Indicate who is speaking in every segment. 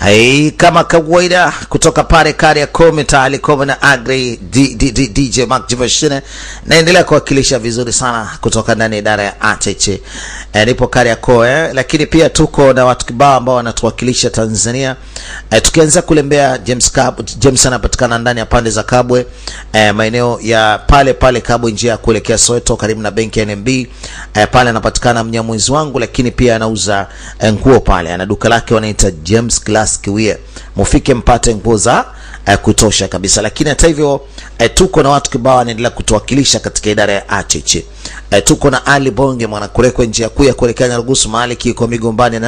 Speaker 1: Hai, kama kawaida kutoka pale Kariakoo mitaani Koma na Agri DJ Mark Jivashine naendelea kuwakilisha vizuri sana kutoka ndani ya idara ya ATC. eh, nipo Kariakoo eh, lakini pia tuko na watu kibao ambao wanatuwakilisha Tanzania. Eh, tukianza kule Mbeya James Kab, James anapatikana ndani ya pande za Kabwe. Eh, maeneo ya pale pale Kabwe njia ya kuelekea Soweto karibu na benki ya NMB eh, pale anapatikana mnyamwezi wangu, lakini pia anauza nguo pale, ana duka lake wanaita James Class Kiwie, mufike mpate nguo za eh, kutosha kabisa. Lakini hata hivyo eh, tuko na watu kibao wanaendelea kutuwakilisha katika idara ya Acheche. Eh, tuko na Ali Bonge mwanakurekwe njia kuu ya kuelekea Nyarugusu mahali kiko Migombani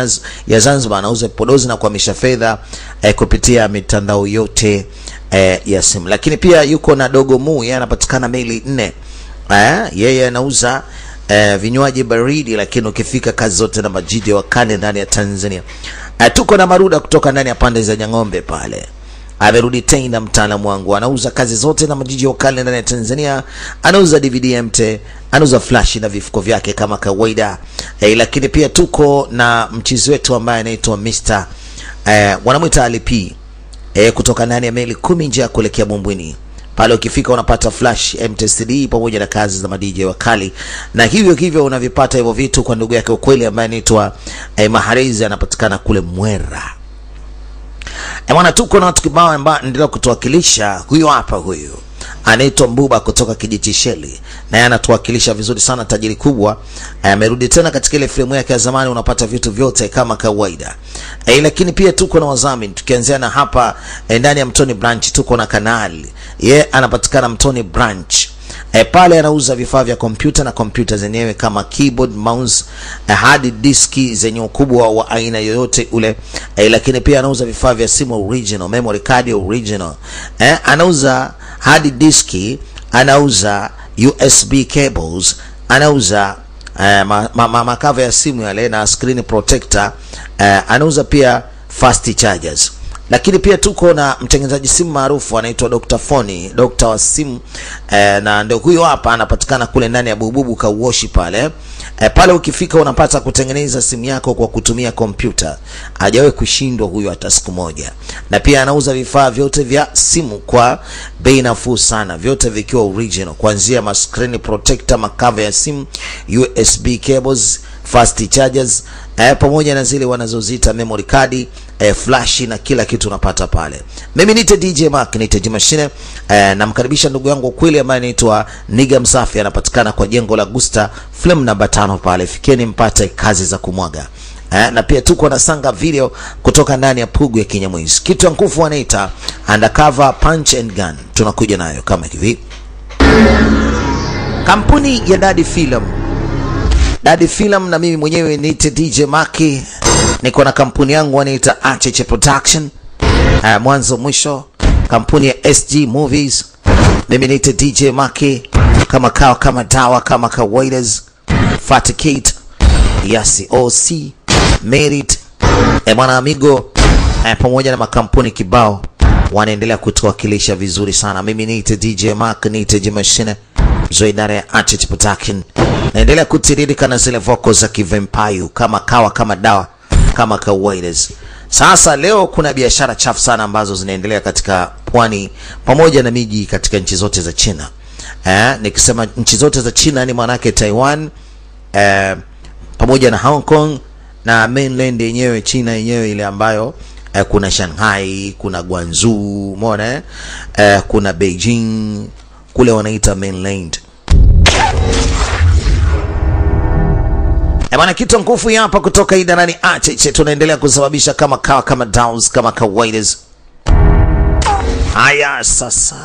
Speaker 1: ya Zanzibar, anauza podozi na kuhamisha fedha eh, kupitia mitandao yote eh, ya simu. Lakini pia yuko na Dogo Mu, yeye anapatikana meli nne eh, yeye anauza eh, vinywaji baridi, lakini ukifika kazi zote na majiji wa kale ndani ya Tanzania. Eh, tuko na Maruda kutoka ndani ya pande za Nyang'ombe pale. Amerudi tena mtaalamu wangu. Anauza kazi zote na majiji ya ukale ndani ya Tanzania, anauza DVD MT, anauza flash na vifuko vyake kama kawaida. Eh, lakini pia tuko na mchizi wetu ambaye anaitwa Mr eh, wanamwita Ali P. Eh, kutoka ndani ya meli kumi njia kuelekea Bumbwini pale ukifika unapata flash MTCD pamoja na kazi za madj wakali, na hivyo hivyo unavipata hivyo vitu kwa ndugu yake ukweli ambaye anaitwa eh, Maharizi anapatikana kule Mwera. E bwana, tuko na watu kibao ambao endelea kutuwakilisha. Huyo hapa, huyu anaitwa Mbuba kutoka Kijitisheli, naye anatuwakilisha vizuri sana, tajiri kubwa. Eh, Amerudi tena katika ile fremu yake ya zamani, unapata vitu vyote kama kawaida. E, lakini pia tuko na wazamini, tukianzia na hapa eh, ndani ya Mtoni Branch tuko na Kanali, ye anapatikana Mtoni Branch. E, pale anauza vifaa vya kompyuta na kompyuta zenyewe kama keyboard, mouse, e, hard disk zenye ukubwa wa aina yoyote ule. E, lakini pia anauza vifaa vya simu original, memory card original. E, anauza hard disk, anauza USB cables, anauza e, ma, ma, ma, makava ya simu yale na screen protector. E, anauza pia fast chargers lakini pia tuko na mtengenezaji simu maarufu anaitwa Dr. Foni, Dr. wa simu e, na ndio huyo hapa anapatikana kule ndani ya Bububu Kauoshi pale E, pale ukifika unapata kutengeneza simu yako kwa kutumia kompyuta. Hajawahi kushindwa huyo hata siku moja, na pia anauza vifaa vyote vya simu kwa bei nafuu sana, vyote vikiwa original, kuanzia ma screen protector, makava ya simu, USB cables, fast chargers eh, pamoja na zile wanazozita memory card eh, flash na kila kitu unapata pale. Mimi nite DJ Mark, nite DJ Machine eh, namkaribisha ndugu yangu kweli ambaye anaitwa Niga Msafi, anapatikana kwa jengo la Gusta Film namba tano pale. Fikeni mpate kazi za kumwaga. Eh, na pia tuko na Sanga Video kutoka ndani ya Pugu ya Kinyamwezi. Kitu ya nguvu wanaita undercover punch and gun. Tunakuja nayo kama hivi. Kampuni ya Daddy Film Daddy Film na mimi mwenyewe niite DJ Maki, niko na kampuni yangu wanaita HH Production. Uh, mwanzo mwisho, kampuni ya SG Movies. Mimi niite DJ Maki, kama kawa kama dawa kama kawaidas Fatikate Yasi OC Merit e mwana amigo eh, pamoja na makampuni kibao wanaendelea kutuwakilisha vizuri sana. Mimi niite DJ Mark, niite Jimashine zo idara ya Acheche Production, naendelea kutiririka na zile vocals za kivampire kama kawa kama dawa kama kawaidas. Sasa leo kuna biashara chafu sana ambazo zinaendelea katika pwani pamoja na miji katika nchi zote za China. Eh, nikisema nchi zote za China ni maanake Taiwan eh, pamoja na Hong Kong na mainland yenyewe China yenyewe ile ambayo eh, kuna Shanghai, kuna Guangzhou, umeona eh? Eh, kuna Beijing kule wanaita mainland. Eh, bwana kitu nguvu hapa kutoka idarani acheche, tunaendelea kusababisha kama kawa kama downs kama kawaides. Aya sasa,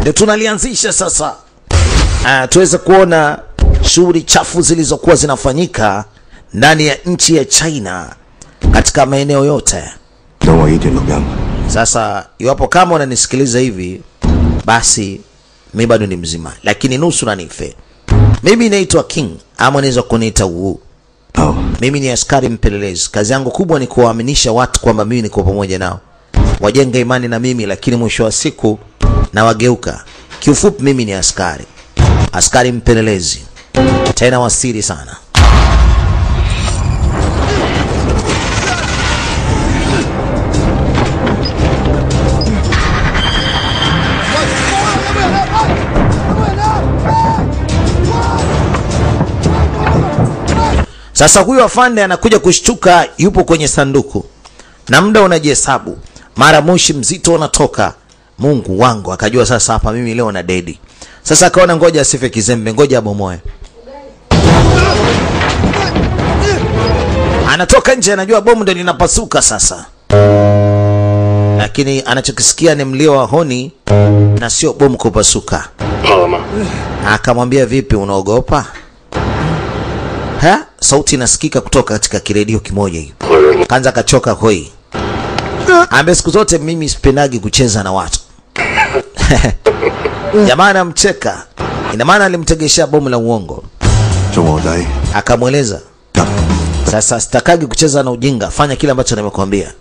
Speaker 1: ndio tunalianzisha sasa, Ah, tuweze kuona shughuli chafu zilizokuwa zinafanyika ndani ya nchi ya China katika maeneo yote. Sasa iwapo kama unanisikiliza hivi basi mi bado ni mzima, lakini nusu na nife. Mimi naitwa King ama unaweza kuniita Wu.
Speaker 2: Oh.
Speaker 1: Mimi ni askari mpelelezi. Kazi yangu kubwa ni kuwaaminisha watu kwamba mimi niko pamoja nao, wajenge imani na mimi, lakini mwisho wa siku na wageuka. Kiufupi, mimi ni askari, askari mpelelezi. tena wasiri sana. Sasa huyu afande anakuja kushtuka, yupo kwenye sanduku na muda unajihesabu, mara moshi mzito unatoka. Mungu wangu, akajua sasa hapa mimi leo na dedi. Sasa akaona ngoja asife kizembe, ngoja abomoe. Anatoka nje, anajua bomu ndio linapasuka sasa, lakini anachokisikia ni mlio wa honi na sio bomu kupasuka. Akamwambia, vipi, unaogopa? ha? Sauti inasikika kutoka katika kiredio kimoja hiyo. Kanza kachoka hoi, ambe siku zote mimi sipendagi kucheza na watu. Jamaa anamcheka, ina maana alimtegeshea bomu la uongo, akamweleza. Sasa, sitakagi kucheza na ujinga, fanya kile ambacho nimekuambia.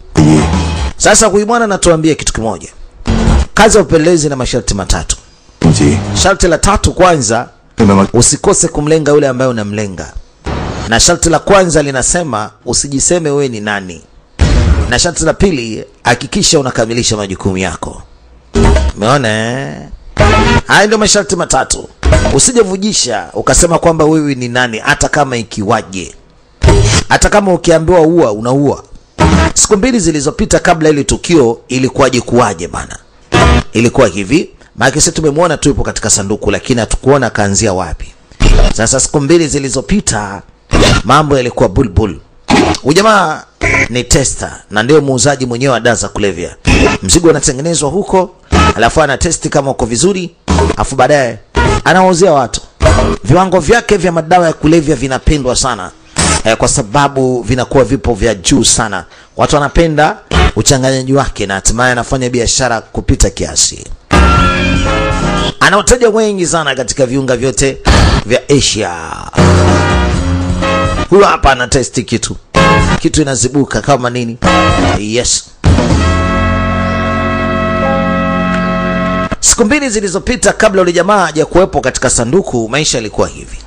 Speaker 1: Sasa huyu bwana anatuambia kitu kimoja, kazi ya upelelezi na masharti matatu. Sharti la tatu, kwanza usikose kumlenga yule ambaye unamlenga na sharti la kwanza linasema usijiseme wewe ni nani, na sharti la pili hakikisha unakamilisha majukumu yako. Umeona eh? Haya ndio masharti matatu. Usijevujisha ukasema kwamba wewe ni nani, hata kama ikiwaje, hata kama ukiambiwa ua unaua. Siku mbili zilizopita kabla ile tukio ilikuwaje kuwaje bana? Ilikuwa hivi, maana sisi tumemwona tu yupo katika sanduku, lakini hatukuona kaanzia wapi. Sasa siku mbili zilizopita mambo yalikuwa bulbul. Ujamaa ni testa na ndio muuzaji mwenyewe wa dawa za kulevya. Mzigo unatengenezwa huko, alafu ana testi kama uko vizuri, afu baadaye anawauzia watu. Viwango vyake vya madawa ya kulevya vinapendwa sana eh, kwa sababu vinakuwa vipo vya juu sana. Watu wanapenda uchanganyaji wake na hatimaye anafanya biashara kupita kiasi. Ana wateja wengi sana katika viunga vyote vya Asia. Huyo hapa ana testi kitu, kitu inazibuka kama nini. Yes. Siku mbili zilizopita kabla yule jamaa haja kuwepo katika sanduku, maisha yalikuwa hivi.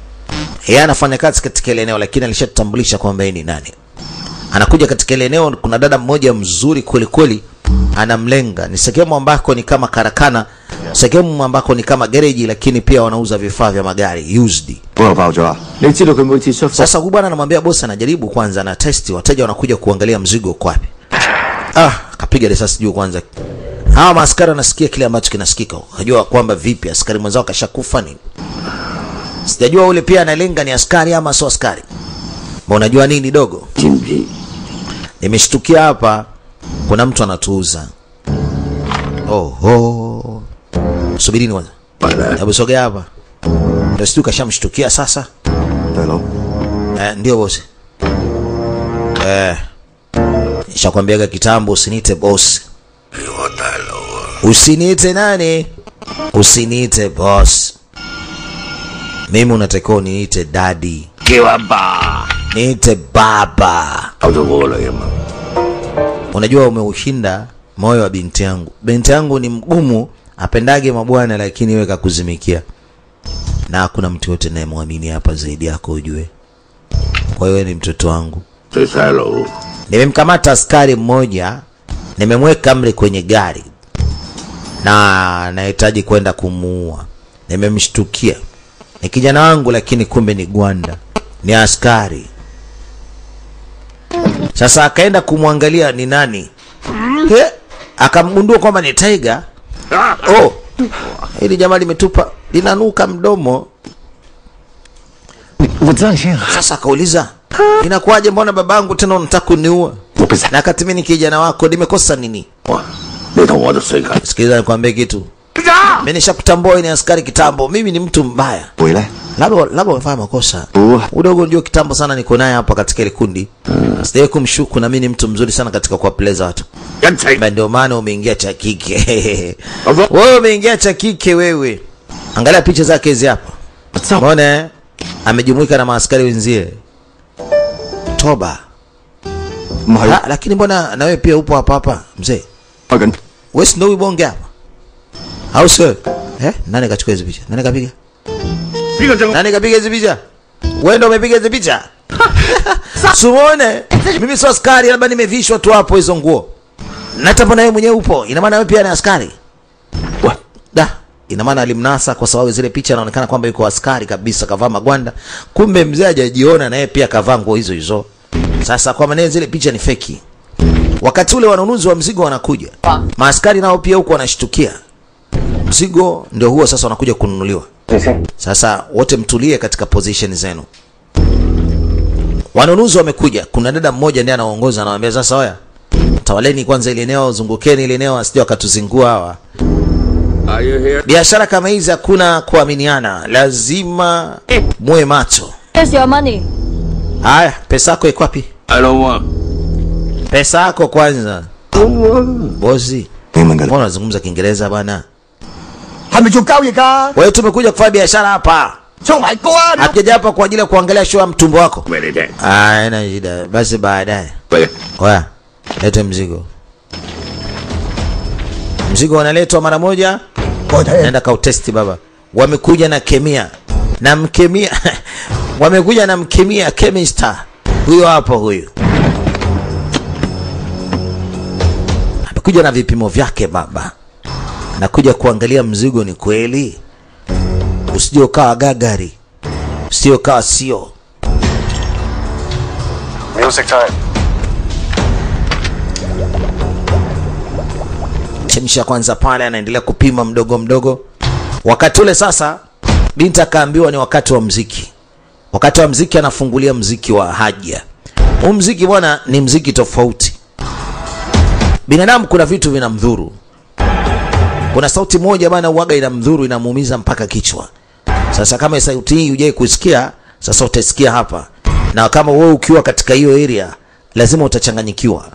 Speaker 1: Yeye anafanya kazi katika ile eneo, lakini alishatambulisha kwamba yeye ni nani. Anakuja katika ile eneo, kuna dada mmoja mzuri kweli kweli, anamlenga. Ni sehemu ambako ni kama karakana, yeah. sehemu ambako ni kama gereji, lakini pia wanauza vifaa vya magari used.
Speaker 3: Uh,
Speaker 1: Sasa huyu bwana anamwambia bosi, anajaribu kwanza na test, wateja wanakuja kuangalia mzigo uko wapi. Ah, kapiga risasi juu kwanza. Hawa maaskari anasikia kile ambacho kinasikika, hajua kwamba vipi askari mwenzao kashakufa nini. Sijajua ule pia analenga ni askari ama sio askari. Mbona unajua nini dogo? Nimeshtukia hapa kuna mtu anatuuza. Oho, subirini kwanza, hebu sogea hapa. Ndio sijui kashamshtukia sasa.
Speaker 2: Hello.
Speaker 1: Eh, ndio bosi. Eh, nishakwambiaga kitambo usiniite bosi. Usiniite nani? Usiniite boss. Mimi unatakiwa uniite
Speaker 3: dadi. Kiwamba.
Speaker 1: Niite baba.
Speaker 3: Au
Speaker 1: unajua umeushinda moyo wa binti yangu. Binti yangu ni mgumu, apendage mabwana, lakini wewe kakuzimikia, na hakuna mtu yote nayemwamini hapa zaidi yako, ujue. Kwa hiyo ni mtoto wangu. Nimemkamata askari mmoja, nimemweka mle kwenye gari na nahitaji kwenda kumuua. Nimemshtukia ni kijana wangu, lakini kumbe ni gwanda, ni askari sasa akaenda kumwangalia ni nani, ah. akamgundua kwamba ni tiger. Oh, ili jamaa limetupa linanuka mdomo. Sasa akauliza inakuwaje, mbona babangu tena unataka kuniua? Na kati mimi ni kijana wako, nimekosa nini? Sikiliza nikwambie kitu. Mimi nishakutambua wewe ni askari kitambo, mimi ni mtu mbaya. Labda labda umefanya makosa. Udogo ndio kitambo sana niko naye hapa katika ile kundi. Sijawahi kumshuku na mimi ni mtu mzuri sana katika kwa kuwapeleza watu. Ndio maana umeingia cha kike. Wewe umeingia cha kike wewe. Angalia picha zake hizi hapa. Unaona eh? amejumuika na maaskari wenzie. Toba. Ha, ah, lakini mbona na wewe pia upo hapa hapa mzee? Wewe ndio ubonge hapa au sio? Eh, nani kachukua hizo picha? Nani kapiga?
Speaker 3: Piga changu.
Speaker 1: Nani kapiga hizo picha? Wewe ndio umepiga hizo picha? Sumone, mimi sio askari, labda nimevishwa tu hapo hizo nguo. Na hata mbona yeye mwenyewe upo? Ina maana wewe pia ni askari?
Speaker 2: Wa,
Speaker 1: da. Ina maana alimnasa kwa sababu zile picha anaonekana kwamba yuko askari kabisa kavaa magwanda. Kumbe mzee hajajiona na yeye pia kavaa nguo hizo hizo. Sasa kwa maana zile picha ni feki. Wakati ule wanunuzi wa mzigo wanakuja. Maaskari nao pia huko wanashtukia. Mzigo ndio huo sasa, wanakuja kununuliwa sasa. Wote mtulie katika position zenu. Wanunuzi wamekuja, kuna dada mmoja ndiye anaongoza, anawaambia sasa, oya, tawaleni kwanza ile eneo, zungukeni ile eneo, asije wakatuzingua hawa. Biashara kama hizi hakuna kuaminiana, lazima muwe macho. Haya, pesa yako iko wapi? Pesa yako kwanza. Bosi, mbona unazungumza Kiingereza
Speaker 4: bwana kwa
Speaker 1: hiyo tumekuja kufanya biashara hapa,
Speaker 4: So my god.
Speaker 1: hatujaja hapa kwa ajili ya kuangalia show ya mtumbo wako. Ah, haina shida, basi baadaye. Oya, lete mzigo. Mzigo wanaletwa mara moja, naenda kautesti baba. Wamekuja na kemia na mkemia wamekuja na mkemia chemist, huyo hapo, huyo. amekuja na vipimo vyake baba nakuja kuangalia mzigo ni kweli, usije ukawa gagari, usije ukawa sio
Speaker 2: Music time.
Speaker 1: chemsha kwanza pale, anaendelea kupima mdogo mdogo. Wakati ule sasa, binti akaambiwa ni wakati wa mziki. Wakati wa mziki anafungulia mziki wa haja. Huu mziki bwana ni mziki tofauti. Binadamu kuna vitu vinamdhuru. Kuna sauti moja bana uwaga inamdhuru, inamuumiza mpaka kichwa. Sasa kama sauti hii hujai kusikia, sasa utasikia hapa, na kama wewe ukiwa katika hiyo area, lazima utachanganyikiwa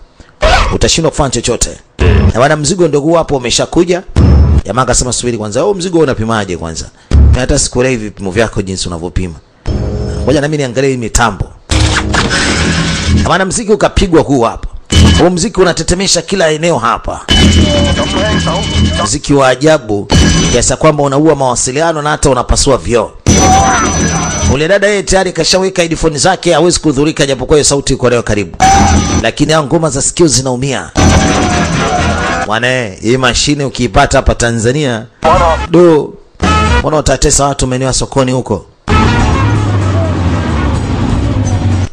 Speaker 1: utashindwa kufanya chochote. Na bana mzigo ndio huo hapo umeshakuja. Jamaa akasema subiri kwanza, wewe mzigo unapimaje kwanza? Mimi hata sikuelewi vipimo vyako jinsi unavyopima. Ngoja na mimi niangalie mitambo. Na bana mzigo ukapigwa huu hapa. Huu mziki unatetemesha kila eneo hapa. Mziki wa ajabu kiasi kwamba unaua mawasiliano na hata unapasua vioo. Ule dada yeye tayari kashaweka headphone zake, hawezi kudhurika japokuwa hiyo sauti iko leo karibu, lakini hao ngoma za sikio zinaumia mwane. Hii mashine ukiipata hapa Tanzania do, mbona utatesa watu maeneo ya sokoni huko.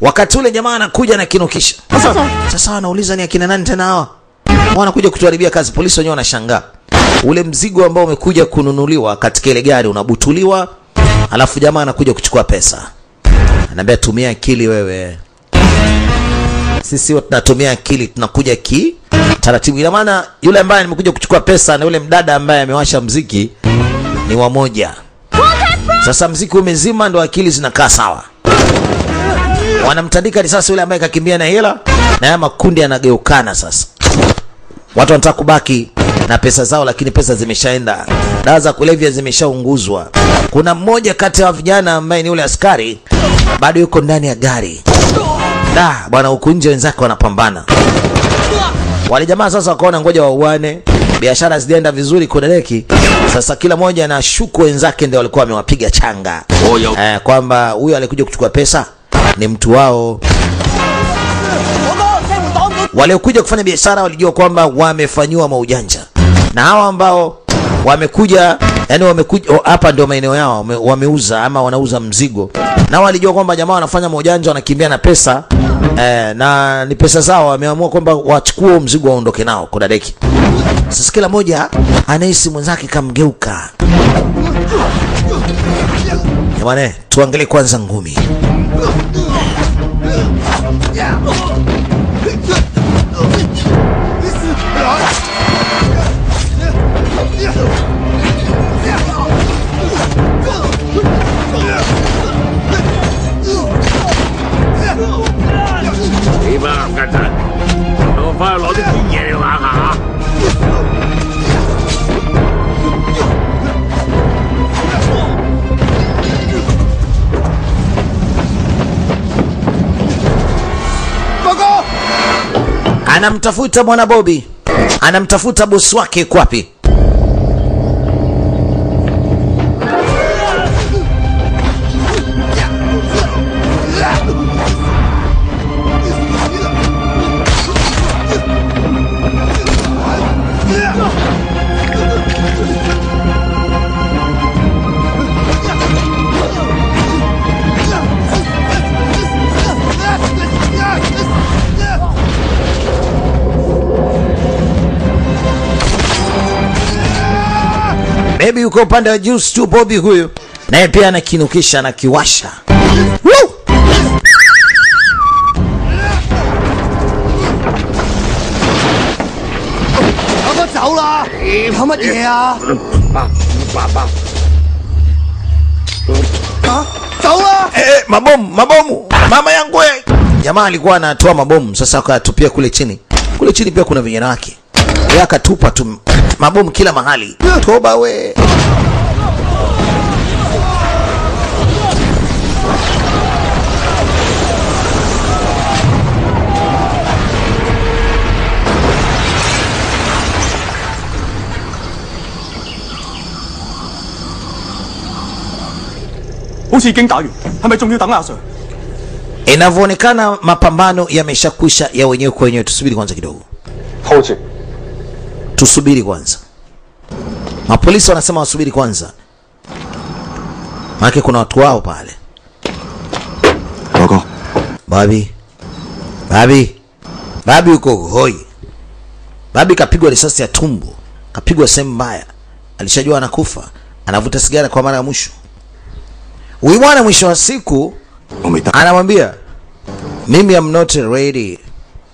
Speaker 1: Wakati ule jamaa anakuja na kinukisha sasa, wanauliza ni akina nani tena hawa wanakuja kutuharibia kazi. Polisi wenyewe wanashangaa. Ule mzigo ambao umekuja kununuliwa katika ile gari unabutuliwa, alafu jamaa anakuja kuchukua pesa, anaambia tumia akili wewe. Sisi wote tunatumia akili, tunakuja ki taratibu. Ina maana yule ambaye nimekuja kuchukua pesa na yule mdada ambaye amewasha mziki ni wamoja. Sasa mziki umezima, ndo akili zinakaa sawa wanamtandika risasi yule ambaye kakimbia na hela, na haya makundi yanageukana sasa. Watu wanataka kubaki na pesa zao, lakini pesa zimeshaenda, dawa za kulevya zimeshaunguzwa. Kuna mmoja kati ya vijana ambaye ni yule askari bado yuko ndani ya gari, da bwana, huku nje wenzake wanapambana. Wale jamaa sasa wakaona ngoja wauane, biashara zijaenda vizuri kudereki. Sasa kila mmoja anashuku wenzake ndio walikuwa wamewapiga changa
Speaker 3: oh,
Speaker 1: eh, kwamba huyo alikuja kuchukua pesa ni mtu wao. Waliokuja kufanya biashara walijua kwamba wamefanyiwa maujanja, na hawa ambao wamekuja yani wamekuja hapa ndio maeneo yao wame, wameuza ama wanauza mzigo, na walijua kwamba jamaa wanafanya maujanja, wanakimbia na pesa eh, na ni pesa zao, wameamua kwamba wachukue mzigo waondoke nao kudadeki. Sasa kila mmoja anahisi mwenzake kamgeuka. bwana, tuangalie kwanza ngumi.
Speaker 3: Đi vào cẩn thận, đồ phải lấy cái gì về đều
Speaker 4: hạ hả?
Speaker 1: Anamtafuta mwana Bobi, anamtafuta bosi wake kwapi? hebi yuko upande wa juice tu, Bobby huyu. Naye pia anakinukisha
Speaker 4: na kiwasha eh,
Speaker 1: eh, mabomu mabomu, mama yangu! Eh. Jamaa alikuwa anatoa mabomu sasa, akatupia kule chini. Kule chini pia kuna vijana wake, akatupa tu mabomu kila mahali. Toba we inavyoonekana mapambano yameshakwisha ya wenyewe kwa wenyewe. Tusubiri kwanza kidogo tusubiri kwanza. Mapolisi wanasema wasubiri kwanza, maana kuna watu wao pale.
Speaker 4: Koko.
Speaker 1: Babi. Babi. Babi yuko hoi. Babi kapigwa risasi ya tumbo, kapigwa sehemu mbaya, alishajua anakufa, anavuta sigara kwa mara ya mwisho. Huyu bwana mwisho wa siku anamwambia mimi am not ready,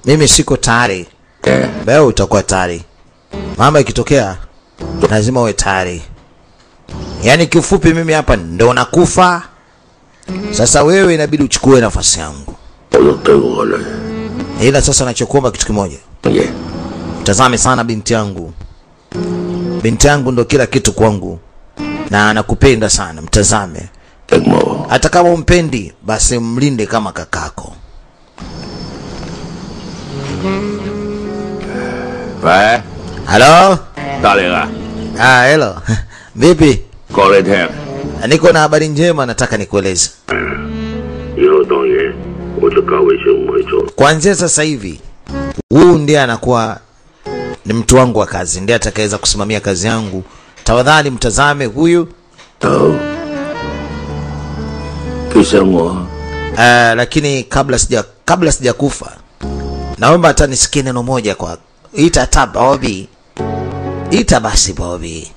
Speaker 1: mimi siko tayari. Eh. Leo utakuwa tayari mama, ikitokea lazima uwe tayari. Yaani kiufupi, mimi hapa ndo nakufa sasa, wewe inabidi uchukue nafasi yangu, ila sasa nachokuomba kitu kimoja, mtazame sana binti yangu. Binti yangu ndo kila kitu kwangu na anakupenda sana, mtazame. Hata kama umpendi, basi mlinde kama kakako.
Speaker 3: Bye.
Speaker 1: Halo?
Speaker 3: Talera.
Speaker 1: Ah, hello. Vipi?
Speaker 3: College here. Ah,
Speaker 1: niko na habari njema nataka nikueleze.
Speaker 3: Hilo donge utakawisha mwisho.
Speaker 1: Kuanzia sasa hivi huu ndiye anakuwa ni mtu wangu wa kazi, ndiye atakayeweza kusimamia kazi yangu. Tafadhali mtazame huyu.
Speaker 3: Oh. Kisha ngoa.
Speaker 1: Uh, lakini kabla sija kabla sijakufa naomba hata nisikie neno moja kwa ita taba obi ita basi Bobi.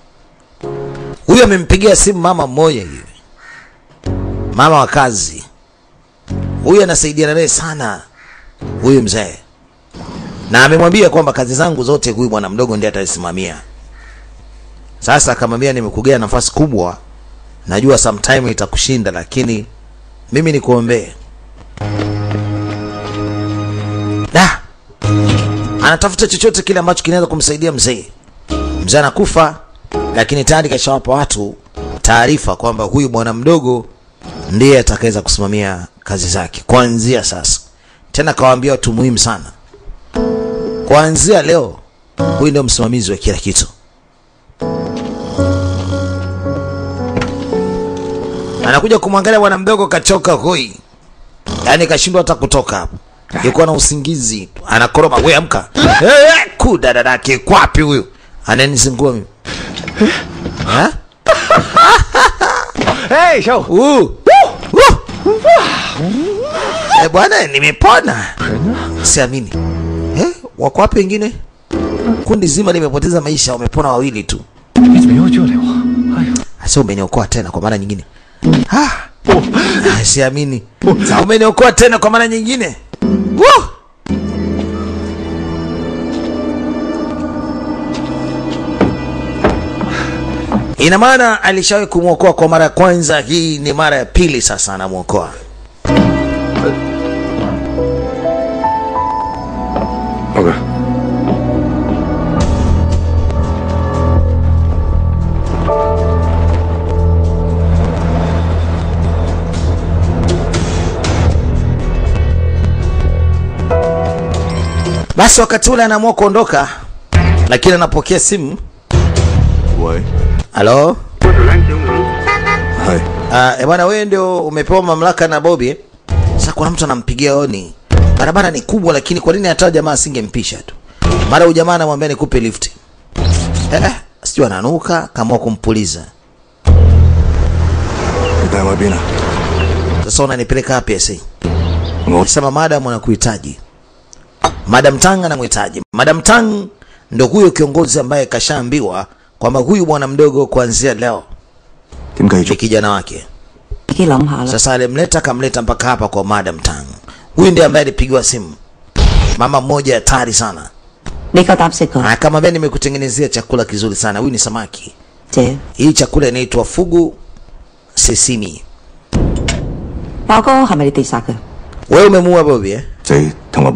Speaker 1: huyu amempigia simu mama mmoja hivi. Mama wa kazi. Huyu anasaidiana naye sana huyu mzee. Na amemwambia kwamba kazi zangu zote huyu bwana mdogo ndiye atasimamia sasa akamwambia nimekugea nafasi kubwa. Najua sometime itakushinda lakini mimi nikuombee. Da! Anatafuta chochote kile ambacho kinaweza kumsaidia mzee mzee anakufa lakini tayari kashawapa watu taarifa kwamba huyu bwana mdogo ndiye atakaweza kusimamia kazi zake kuanzia sasa. Tena kawaambia watu muhimu sana kuanzia leo huyu ndio msimamizi wa kila kitu. Anakuja kumwangalia bwana mdogo kachoka hoi yaani kashindwa hata kutoka hapo. Yuko na usingizi anakoroma we amka. Hey, kuda dadake kwapi huyu ananizingua mimi hey, show. Eh, bwana nimepona. Siamini. Eh, wako wapi wengine? Kundi zima limepoteza maisha, wamepona wawili tu.
Speaker 4: Ah,
Speaker 1: Sasa umeniokoa tena kwa mara nyingine. Ah. ah siamini. Sasa umeniokoa tena kwa mara nyingine. Woo! Ina maana alishawahi kumwokoa kwa mara ya kwanza, hii ni mara ya pili sasa anamwokoa.
Speaker 3: Okay.
Speaker 1: Basi wakati ule anaamua kuondoka, lakini anapokea simu
Speaker 4: Why?
Speaker 1: Halo? Uh, ah, e bwana wewe ndio umepewa mamlaka na Bobby. Eh? Sasa kuna mtu anampigia honi. Barabara ni kubwa lakini kwa nini hata jamaa asingempisha tu? Mara huyo jamaa anamwambia nikupe lift. Eh, sio ananuka kama kumpuliza.
Speaker 4: Ndio bina.
Speaker 1: Sasa unanipeleka wapi
Speaker 4: sasa?
Speaker 1: Unasema madam anakuhitaji. Madam Tang anamhitaji. Madam Tang ndio huyo kiongozi ambaye kashaambiwa kwamba huyu bwana mdogo kuanzia leo ni kijana wake. Sasa alimleta akamleta mpaka hapa kwa Madam Tang. Huyu ndiye ambaye alipigiwa simu, mama mmoja hatari sana,
Speaker 5: Ah, kama
Speaker 1: akamwambia nimekutengenezea chakula kizuri sana. Huyu ni samaki.
Speaker 5: Je.
Speaker 1: Hii chakula inaitwa fugu sesimi.
Speaker 5: Bago hamari tisaka.
Speaker 1: Wewe umemua Bobby eh?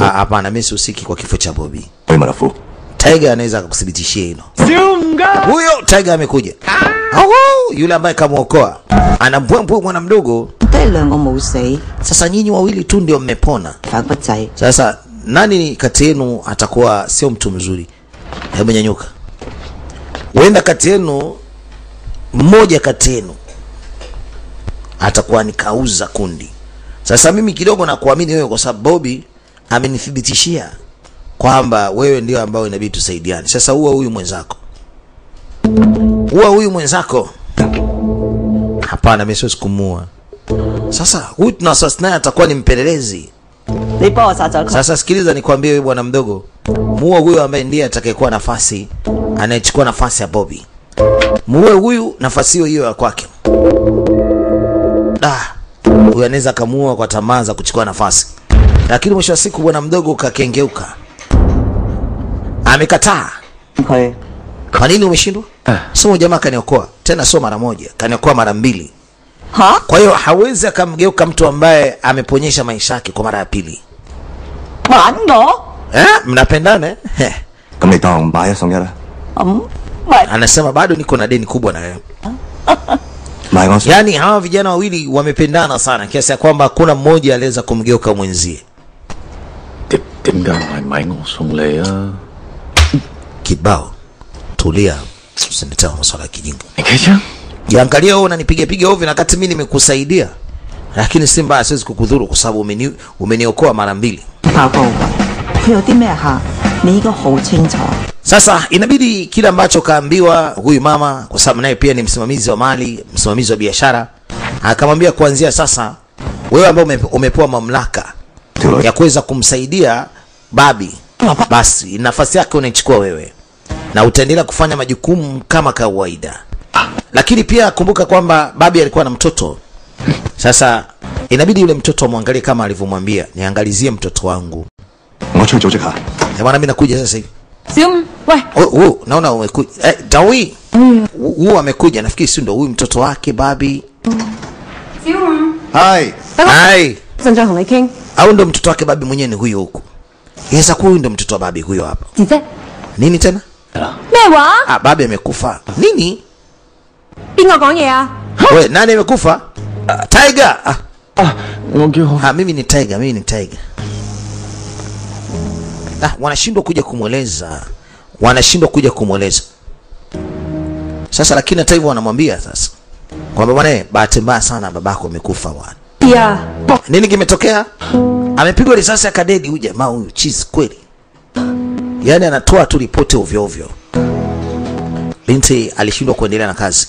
Speaker 1: Ah, hapana, mimi sihusiki kwa kifo cha Bobby. Tiger anaweza akakuthibitishia hilo. Huyo Tiger amekuja yule ambaye kamuokoa ana mbwembwe mwana mdogo. Sasa nyinyi wawili tu ndio mmepona. Sasa nani kati yenu atakuwa sio mtu mzuri? Hebu nyanyuka. Wenda kati yenu mmoja kati yenu atakuwa nikauza kundi. Sasa mimi kidogo nakuamini wewe kwa sababu Bobby amenithibitishia kwamba wewe ndio ambao inabidi tusaidiane. Sasa huwa huyu mwenzako, huwa huyu mwenzako. Hapana, mimi siwezi kumua. Sasa huyu tuna tunasasa naye atakuwa ni mpelelezi. Sasa sikiliza, nikwambie wewe bwana mdogo, muue huyu ambaye ndiye atakayekuwa nafasi, anayechukua nafasi ya Bobby. Muue huyu, nafasi hiyo hiyo ya kwake. Da, huyu anaweza akamuua kwa tamaa za kuchukua nafasi, lakini mwisho wa siku bwana mdogo, kakengeuka amekataa. Kwa nini umeshindwa? Eh. Sema jamaa kaniokoa, tena sio mara moja, kaniokoa mara mbili.
Speaker 5: Ha?
Speaker 1: Kwa hiyo hawezi akamgeuka mtu ambaye ameponyesha maisha yake kwa mara ya pili.
Speaker 5: Bando?
Speaker 1: Eh, mnapendana eh?
Speaker 5: eh. Mm,
Speaker 1: Anasema bado niko na deni kubwa na wewe. Yaani hawa vijana wawili wamependana sana kiasi ya kwamba hakuna mmoja aliweza kumgeuka mwenzie kibao. Tulia, useme tena masuala ya kijinga.
Speaker 3: Nikesha
Speaker 1: jiangalia wewe unanipiga piga ovyo, na kati mimi nimekusaidia, lakini si mbaya, siwezi kukudhuru kwa sababu umeni, umeniokoa mara mbili. Sasa inabidi kile ambacho kaambiwa huyu mama, kwa sababu naye pia ni msimamizi wa mali, msimamizi wa biashara, akamwambia kuanzia sasa wewe ambaye umepewa mamlaka ya kuweza kumsaidia babi basi nafasi yake unaichukua wewe na utaendelea kufanya majukumu kama kawaida. Lakini pia kumbuka kwamba babi alikuwa na mtoto. Sasa inabidi yule mtoto amwangalie kama alivyomwambia, niangalizie mtoto wangu. Eh, bwana, mimi nakuja sasa hivi.
Speaker 5: Simu, wewe.
Speaker 1: Oh, oh, naona umekuja. Eh, Dawi. Mm. Huyu amekuja, nafikiri si ndio huyu mtoto wake babi.
Speaker 2: Simu.
Speaker 1: Hai.
Speaker 6: Hai.
Speaker 1: Au ndo mtoto wake babi mwenyewe ni huyo huko. Yesa huyu ndo mtoto wa babi huyo hapa.
Speaker 6: Sasa
Speaker 1: nini tena?
Speaker 6: Mewa?
Speaker 1: Ah, babi amekufa. Nini?
Speaker 6: Bingo gongye ya.
Speaker 1: Wewe nani amekufa? Ah,
Speaker 3: tiger. Ah. Ah,
Speaker 1: ah, mimi ni tiger, mimi ni tiger. Ah, wanashindwa kuja kumweleza. Wanashindwa kuja kumweleza. Sasa lakini hata hivyo wanamwambia sasa kwamba bwana, eh, bahati mbaya sana babako amekufa bwana
Speaker 6: yeah.
Speaker 1: Nini kimetokea? Amepigwa risasi akadedi. Huyu jamaa huyu chizi kweli, yaani anatoa tu ripoti ovyo ovyo. Binti alishindwa kuendelea na kazi.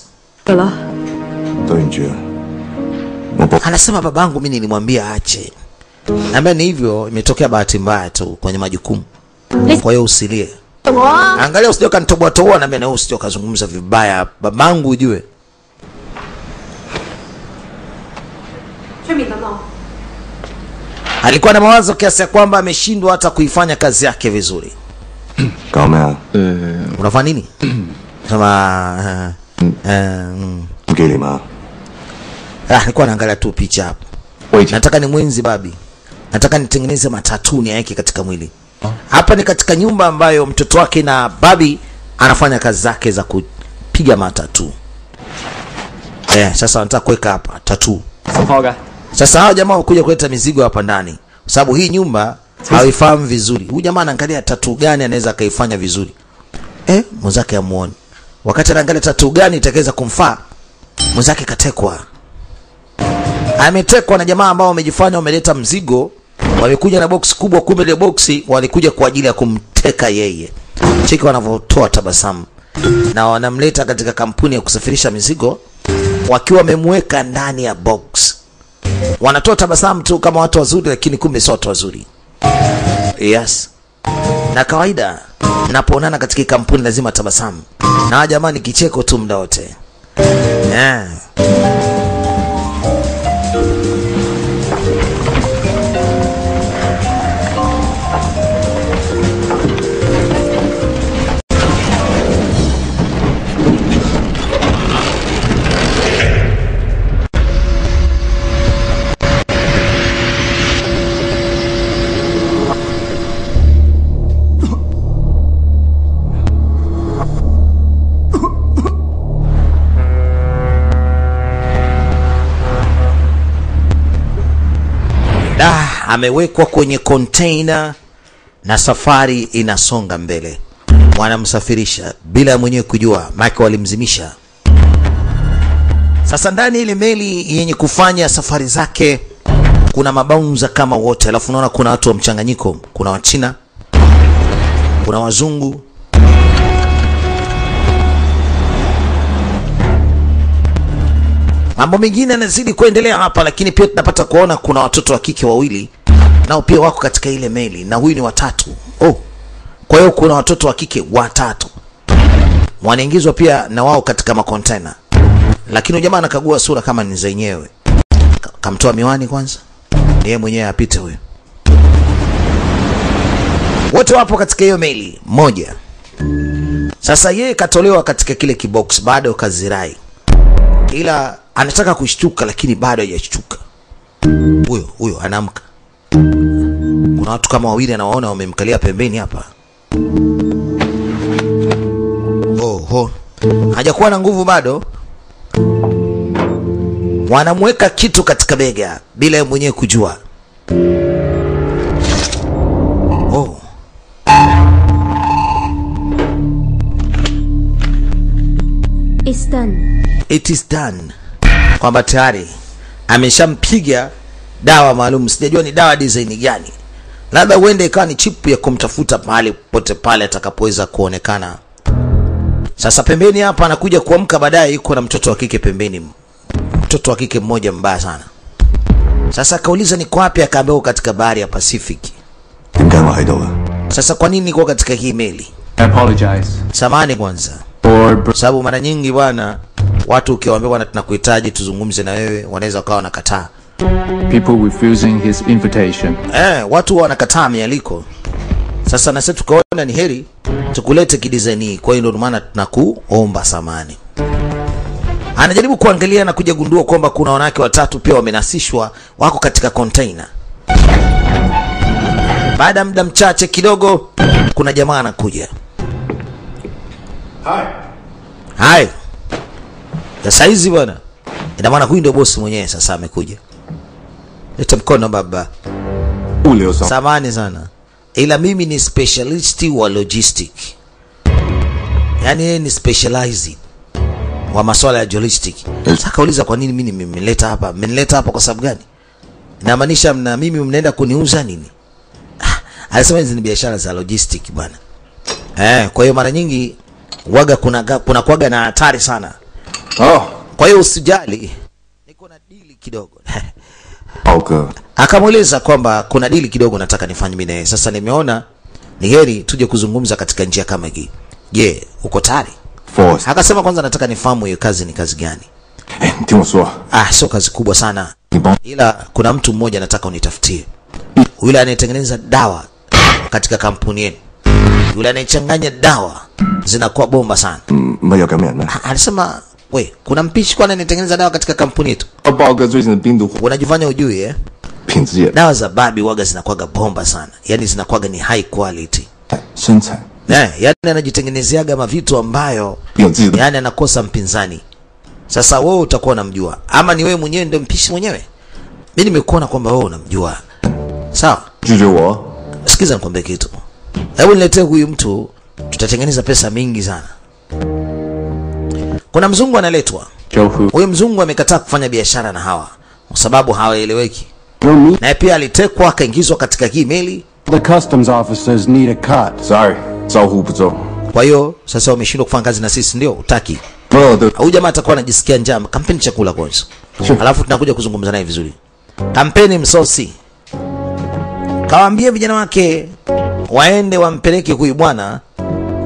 Speaker 1: Anasema babangu mimi nilimwambia aache, naambia ni hivyo, imetokea bahati mbaya tu kwenye majukumu. Kwa hiyo usilie, angalia usije ukanitoboa toboa, naambia na usije ukazungumza vibaya babangu ujue Alikuwa na mawazo kiasi ya kwamba ameshindwa hata kuifanya kazi yake vizuri.
Speaker 2: Kama
Speaker 3: eh.
Speaker 1: unafanya nini? Kama
Speaker 2: eh, eh, mm.
Speaker 1: Ah, nilikuwa naangalia tu picha hapo. Nataka ni mwenzi babi. Nataka nitengeneze matatuni yake katika mwili. Hapa ni katika nyumba ambayo mtoto wake na babi anafanya kazi zake za kupiga matatu. Eh, sasa nataka kuweka hapa tatu.
Speaker 7: Sawa.
Speaker 1: Sasa hao jamaa wakuja kuleta mizigo hapa ndani, sababu hii nyumba haifahamu vizuri. Huyu jamaa anaangalia tatu gani anaweza akaifanya vizuri. Eh, mwenzake amuone. Wakati anaangalia tatu gani itakaweza kumfaa, mwenzake katekwa. Ametekwa na jamaa ambao wamejifanya wameleta mzigo, wamekuja na box kubwa, kumbe ile boksi walikuja kwa ajili ya kumteka yeye. Cheki wanavyotoa tabasamu na wanamleta katika kampuni ya kusafirisha mizigo wakiwa wamemweka ndani ya box wanatoa tabasamu tu kama watu wazuri, lakini kumbe sio watu wazuri. Yes, na kawaida napoonana katika kampuni lazima tabasamu na jamani, kicheko tu muda wote yeah. Amewekwa kwenye container na safari inasonga mbele. Wanamsafirisha bila ya mwenyewe kujua, maana walimzimisha. Sasa ndani ile meli yenye kufanya safari zake kuna mabaunza kama wote, alafu unaona kuna watu wa mchanganyiko, kuna Wachina, kuna wazungu, mambo mengine yanazidi kuendelea hapa, lakini pia tunapata kuona kuna watoto wa kike wawili nao pia wako katika ile meli, na huyu ni watatu. Oh, kwa hiyo kuna watoto wa kike watatu wanaingizwa pia na wao katika makontena, lakini jamaa anakagua sura kama ni zenyewe. Ka- Kamtoa miwani kwanza, yeye mwenyewe apite huyo. Wote wapo katika hiyo meli moja. Sasa yeye katolewa katika kile kibox, bado kazirai ila anataka kushtuka lakini bado hajashtuka. Huyo huyo anaamka. Kuna watu kama wawili anawaona wamemkalia pembeni hapa. Oho, hajakuwa na nguvu bado. Wanamweka kitu katika bega bila yeye mwenyewe kujua. Oh.
Speaker 7: is done.
Speaker 1: it is done, kwamba tayari ameshampiga dawa maalum, sijajua ni dawa design gani, labda huenda ikawa ni chip ya kumtafuta mahali popote pale atakapoweza kuonekana. Sasa pembeni hapa anakuja kuamka baadaye, yuko na mtoto wa kike pembeni, mtoto wa kike mmoja mbaya sana. Sasa akauliza niko wapi, akaambia katika bahari ya Pacific. Sasa kwa nini niko katika hii meli?
Speaker 8: I.
Speaker 1: Samani kwanza. Sababu mara nyingi bwana, watu ukiwaambia bwana tunakuhitaji tuzungumze na wewe, wanaweza wakawa wanakataa
Speaker 8: people refusing his invitation.
Speaker 1: Eh, watu wanakataa mialiko. Sasa na sisi tukaona ni heri tukulete kidesign hii. Kwa hiyo ndio maana tunakuomba samani. Anajaribu kuangalia na kuja gundua kwamba kuna wanawake watatu pia wamenasishwa wako katika container. Baada ya muda mchache kidogo, kuna jamaa anakuja. Hai. Sasa hizi bwana. Ina maana huyu ndio bosi mwenyewe sasa amekuja. Leta mkono baba.
Speaker 2: Ule
Speaker 1: samani sana, ila mimi ni specialist wa logistic, yaani ni specialized wa masuala ya logistic. Sasa kauliza kwa nini mimi nimeleta hapa? Mmenileta hapa kwa sababu gani? Inamaanisha mna mimi mnaenda kuniuza nini? Ah, alisema hizi ni biashara za logistic bwana. Eh, kwa hiyo mara nyingi waga kuna kuna kuaga na hatari sana.
Speaker 2: Oh.
Speaker 1: Kwa hiyo usijali. Niko na deal kidogo.
Speaker 2: okay.
Speaker 1: Akamweleza kwamba kuna dili kidogo nataka nifanye mimi naye, sasa nimeona ni heri tuje kuzungumza katika njia kama hii. Je, yeah, uko tayari? Akasema kwanza nataka nifahamu hiyo kazi ni kazi gani?
Speaker 2: Eh,
Speaker 1: ah, sio kazi kubwa sana ila kuna mtu mmoja nataka unitafutie, yule anayetengeneza dawa katika kampuni yenu, yule anayechanganya dawa zinakuwa bomba sana. Alisema We, kuna mpishi kwani anatengeneza dawa katika kampuni yetu? Unajifanya ujui eh? Dawa za babi waga zinakwaga bomba sana. Yaani zinakwaga ni high quality. Eh, yani anajitengenezeaga mavitu ambayo yani anakosa mpinzani. Sasa wewe utakuwa unamjua ama ni wewe mwenyewe ndio mpishi mwenyewe? Mimi nimekuona kwamba wewe unamjua. Sawa? Sikiza nikwambie kitu. Hebu niletee huyu mtu tutatengeneza pesa mingi sana. Kuna mzungu analetwa, huyu mzungu amekataa kufanya biashara na hawa kwa sababu hawaeleweki, naye pia alitekwa akaingizwa katika hii meli. Kwa hiyo sasa wameshindwa kufanya kazi na sisi, ndio? Utaki. Huyu jamaa atakuwa anajisikia njama Kampeni chakula kwanza, alafu tunakuja kuzungumza naye vizuri. Kampeni msosi, kawaambie vijana wake waende wampeleke huyu bwana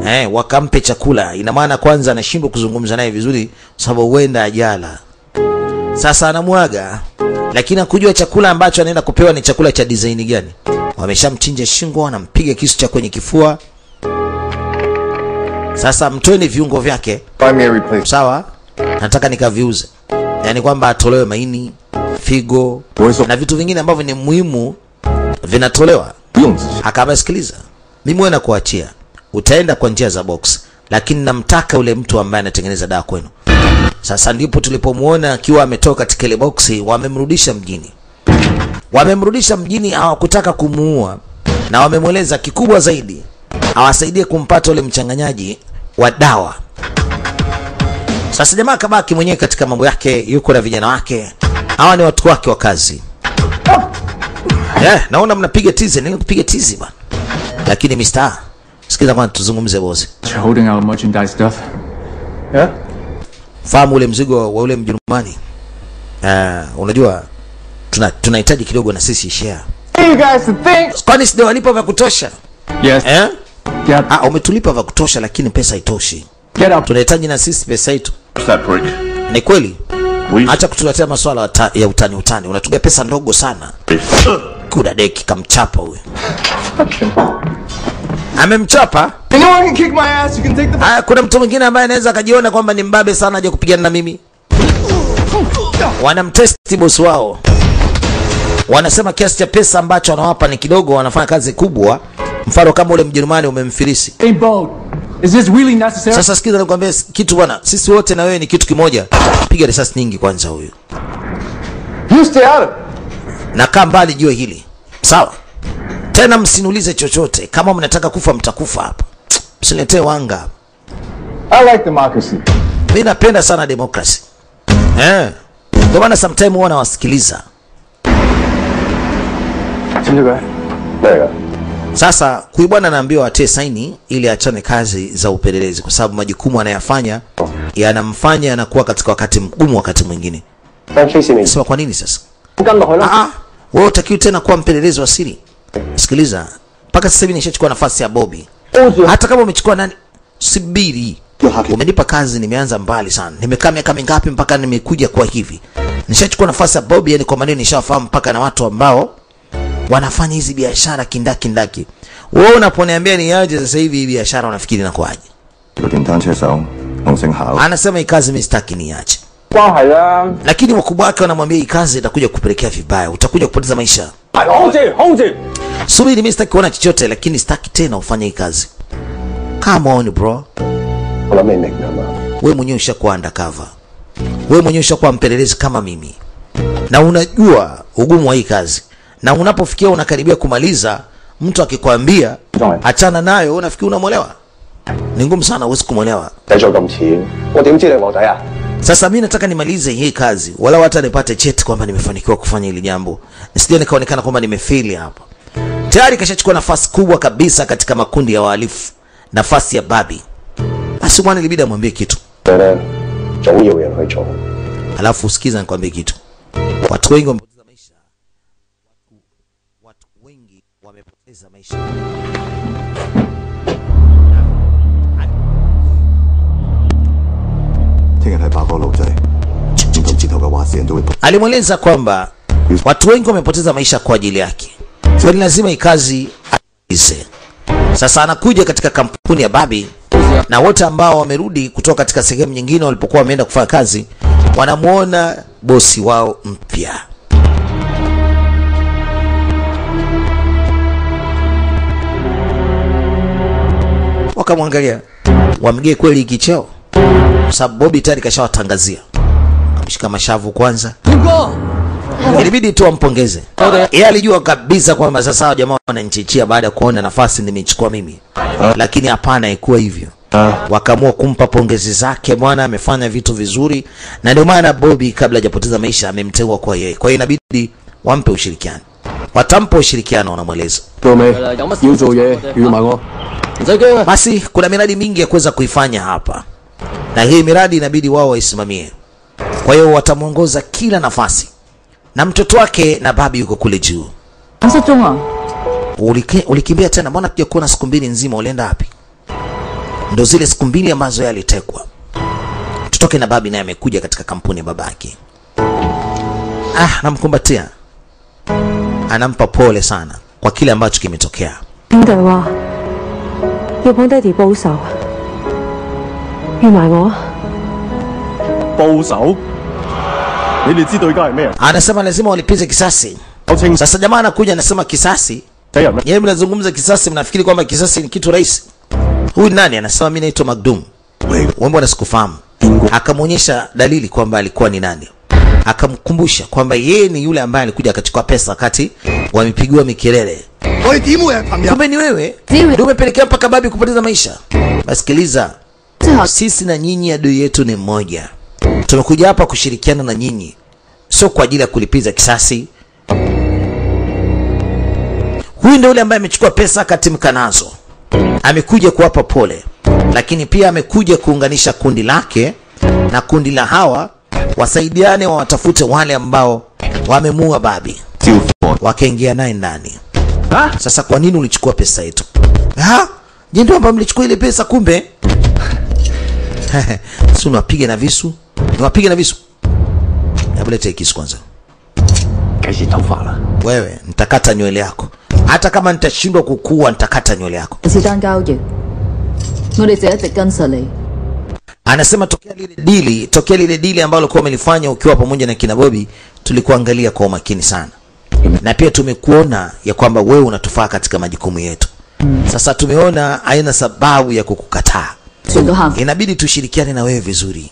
Speaker 1: eh, wakampe chakula. Ina maana kwanza anashindwa kuzungumza naye vizuri, sababu huenda ajala. Sasa anamwaga, lakini akujua chakula ambacho anaenda kupewa ni chakula cha design gani. Wameshamchinja shingo, anampiga kisu cha kwenye kifua. Sasa mtoeni viungo vyake, sawa, nataka nikaviuze, yaani kwamba atolewe maini, figo na vitu vingine ambavyo ni muhimu vinatolewa. Akawa mimi wewe nakuachia utaenda kwa njia za box, lakini namtaka ule mtu ambaye anatengeneza dawa kwenu. Sasa ndipo tulipomwona akiwa ametoka katika ile boksi, wamemrudisha mjini. Wamemrudisha mjini, hawakutaka kumuua na wamemweleza kikubwa zaidi awasaidie kumpata ule mchanganyaji wa dawa. Sasa jamaa kabaki mwenyewe katika mambo yake, yuko na vijana wake, hawa ni watu wake wa kazi. Yeah, naona mnapiga tizi, nini kupiga tizi bwana. Lakini Mr. Sikiza kwanza tuzungumze bosi.
Speaker 8: You're holding our merchandise stuff.
Speaker 2: Yeah?
Speaker 1: Fahamu ule mzigo wa ule Mjerumani. Uh, unajua tuna tunahitaji kidogo na sisi share.
Speaker 2: You guys think.
Speaker 1: Kwani sio walipa vya kutosha?
Speaker 8: Yes.
Speaker 1: Eh?
Speaker 8: Yeah.
Speaker 1: Ah, umetulipa vya kutosha lakini pesa haitoshi.
Speaker 8: get up.
Speaker 1: Tunahitaji na sisi pesa yetu.
Speaker 3: What's that prick?
Speaker 1: Ni kweli? Acha kutuletea masuala ya ya utani utani. Unatuga pesa ndogo sana. Kuda deki kamchapa huyo. Amemchapa?
Speaker 2: Anyone can kick my ass. You can take the.
Speaker 1: Haya, kuna mtu mwingine ambaye anaweza akajiona kwamba ni mbabe sana aje kupigana na mimi. Wanamtesti bosi wao, wanasema kiasi cha pesa ambacho wanawapa ni kidogo, wanafanya kazi kubwa. Mfano kama ule Mjerumani umemfilisi.
Speaker 8: Really?
Speaker 1: Sasa sikiza, nikwambia kitu bwana, sisi wote na wewe ni kitu kimoja. Piga risasi nyingi kwanza huyu, na kaa mbali jua hili. Sawa. Tena msiniulize chochote, kama mnataka kufa mtakufa hapa, msiletee wanga.
Speaker 2: I like democracy,
Speaker 1: mimi napenda sana democracy eh, ndio maana sometimes huwa nawasikiliza. Sasa huyu bwana anaambiwa atie saini ili achane kazi za upelelezi, kwa sababu majukumu anayafanya yanamfanya anakuwa katika wakati mgumu wakati mwingine. Sema kwa nini sasa?
Speaker 4: mganga hola. Ah,
Speaker 1: ah, wewe utakiwa tena kuwa mpelelezi wa siri. Sikiliza, mpaka sasa hivi nishachukua nafasi ya Bobby. Hata kama umechukua nani, Sibiri. Umenipa kazi, nimeanza mbali sana. Nimekaa miaka mingapi mpaka nimekuja kwa hivi? Nishachukua nafasi ya Bobby, yani kwa maneno nishafahamu mpaka na watu ambao wanafanya hizi biashara kindaki ndaki. Wewe unaponiambia ni aje sasa hivi biashara unafikiri inakuaje? Anasema hii kazi mimi sitaki niache lakini wakubwa wake wanamwambia hii kazi itakuja kupelekea vibaya, utakuja kupoteza maisha. Subiri, mimi sitaki kuona chochote, lakini sitaki tena ufanye hii kazi. Come on bro, wewe mwenyewe ushakuwa undercover, wewe mwenyewe ushakuwa mpelelezi kama mimi, na unajua ugumu wa hii kazi, na unapofikia unakaribia kumaliza, mtu akikwambia achana nayo, unafikiri unamwelewa? Ni ngumu sana, huwezi kumwelewa. Sasa mimi nataka nimalize hii kazi, wala hata nipate cheti kwamba nimefanikiwa kufanya hili jambo, nisije nikaonekana kwamba nimefeli hapa. Tayari kashachukua nafasi kubwa kabisa katika makundi ya wahalifu, nafasi ya babi. Basi mwana ilibidi amwambie kitu. Alafu sikiza nikwambie kitu, watu wengi wamepoteza maisha, watu wengi wamepoteza maisha alimweleza kwamba watu wengi wamepoteza maisha kwa ajili yake kwa ni lazima ikazi aize sasa anakuja katika kampuni ya babi na wote ambao wamerudi kutoka katika sehemu nyingine walipokuwa wameenda kufanya kazi wanamwona bosi wao mpya wakamwangalia wamgee kweli hiki cheo kwa sababu Bobby tayari kashawatangazia, kamshika mashavu kwanza, ilibidi tu ampongeze yeye. Alijua kabisa kwamba sasa hao jamaa wananichechia baada ya kuona nafasi nimechukua mimi, lakini hapana, haikuwa hivyo. Wakaamua kumpa pongezi zake, bwana amefanya vitu vizuri, na ndio maana Bobby kabla hajapoteza maisha amemteua kwa yeye. Kwa hiyo inabidi wampe ushirikiano, watampa ushirikiano, wanamweleza basi kuna miradi mingi ya kuweza kuifanya hapa na hii miradi inabidi wao waisimamie. Kwa hiyo watamwongoza kila nafasi, na mtoto wake na babi yuko kule juu. Ulikimbia tena, mbona pia kuona siku mbili nzima, ulienda wapi? Ndo zile siku mbili ambazo yalitekwa mtoto wake na babi, naye amekuja katika kampuni ya babake. Ah, namkumbatia, anampa pole sana kwa kile ambacho kimetokea.
Speaker 6: 预埋我。
Speaker 9: 报仇？你哋知道而家系咩？
Speaker 1: Anasema lazima walipize kisasi.
Speaker 9: 我清
Speaker 1: Sasa jamaa anakuja anasema kisasi,
Speaker 9: 死人咩？
Speaker 1: Yeye mnazungumza kisasi, mnafikiri kwamba kisasi ni kitu rahisi? Huyu nani anasema mimi naitwa Magdum.
Speaker 2: Wewe
Speaker 1: Wembo sikufahamu. Akamwonyesha dalili kwamba alikuwa ni nani. Akamkumbusha kwamba yeye ni yule ambaye alikuja akachukua pesa wakati wamepigiwa mikelele.
Speaker 4: 我哋点会系朋友？
Speaker 1: Kumbe ni wewe ndio umepelekea mpaka babi kupoteza maisha. Basikiliza, sisi na nyinyi adui yetu ni mmoja. Tumekuja hapa kushirikiana na nyinyi, sio kwa ajili ya kulipiza kisasi. Huyu ndio yule ambaye amechukua pesa akatimka nazo, amekuja kuwapa pole, lakini pia amekuja kuunganisha kundi lake na kundi la hawa, wasaidiane wawatafute wale ambao wamemuua babi, wakaingia naye ndani. Sasa kwa nini ulichukua pesa yetu? Ha? Je, ndio ambao mlichukua ile pesa kumbe? si unawapiga na visu, unawapiga na visu. Hebu leta kisu kwanza. Wewe nitakata nywele yako, hata kama nitashindwa kukua, nitakata nywele yako. Anasema tokea lile dili, tokea lile dili ambalo ulikuwa umelifanya ukiwa pamoja na kina Bobi, tulikuangalia kwa umakini sana na pia tumekuona ya kwamba wewe unatufaa katika majukumu yetu. Sasa tumeona aina sababu ya kukukataa inabidi tushirikiane na wewe vizuri.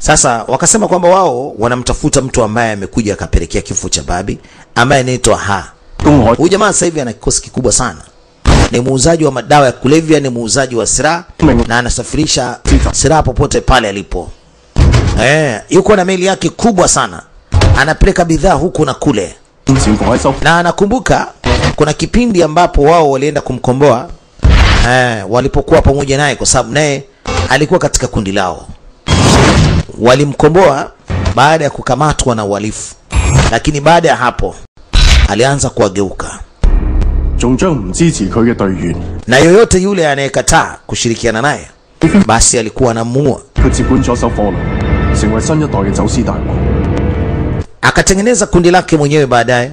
Speaker 1: Sasa wakasema kwamba wao wanamtafuta mtu ambaye amekuja akapelekea kifo cha Babi ambaye anaitwa Ha. Huyu jamaa sasa hivi ana kikosi kikubwa sana, ni muuzaji wa madawa ya kulevya, ni muuzaji wa silaha na anasafirisha silaha popote pale alipo. Eh, yuko na meli yake kubwa sana, anapeleka bidhaa huku na kule na nakumbuka kuna kipindi ambapo wao walienda kumkomboa eh, walipokuwa pamoja naye, kwa sababu naye alikuwa katika kundi lao. Walimkomboa baada ya kukamatwa na uhalifu, lakini baada ya hapo alianza kuwageuka. Na yoyote yule anayekataa kushirikiana naye basi alikuwa anamuua akatengeneza kundi lake mwenyewe baadaye,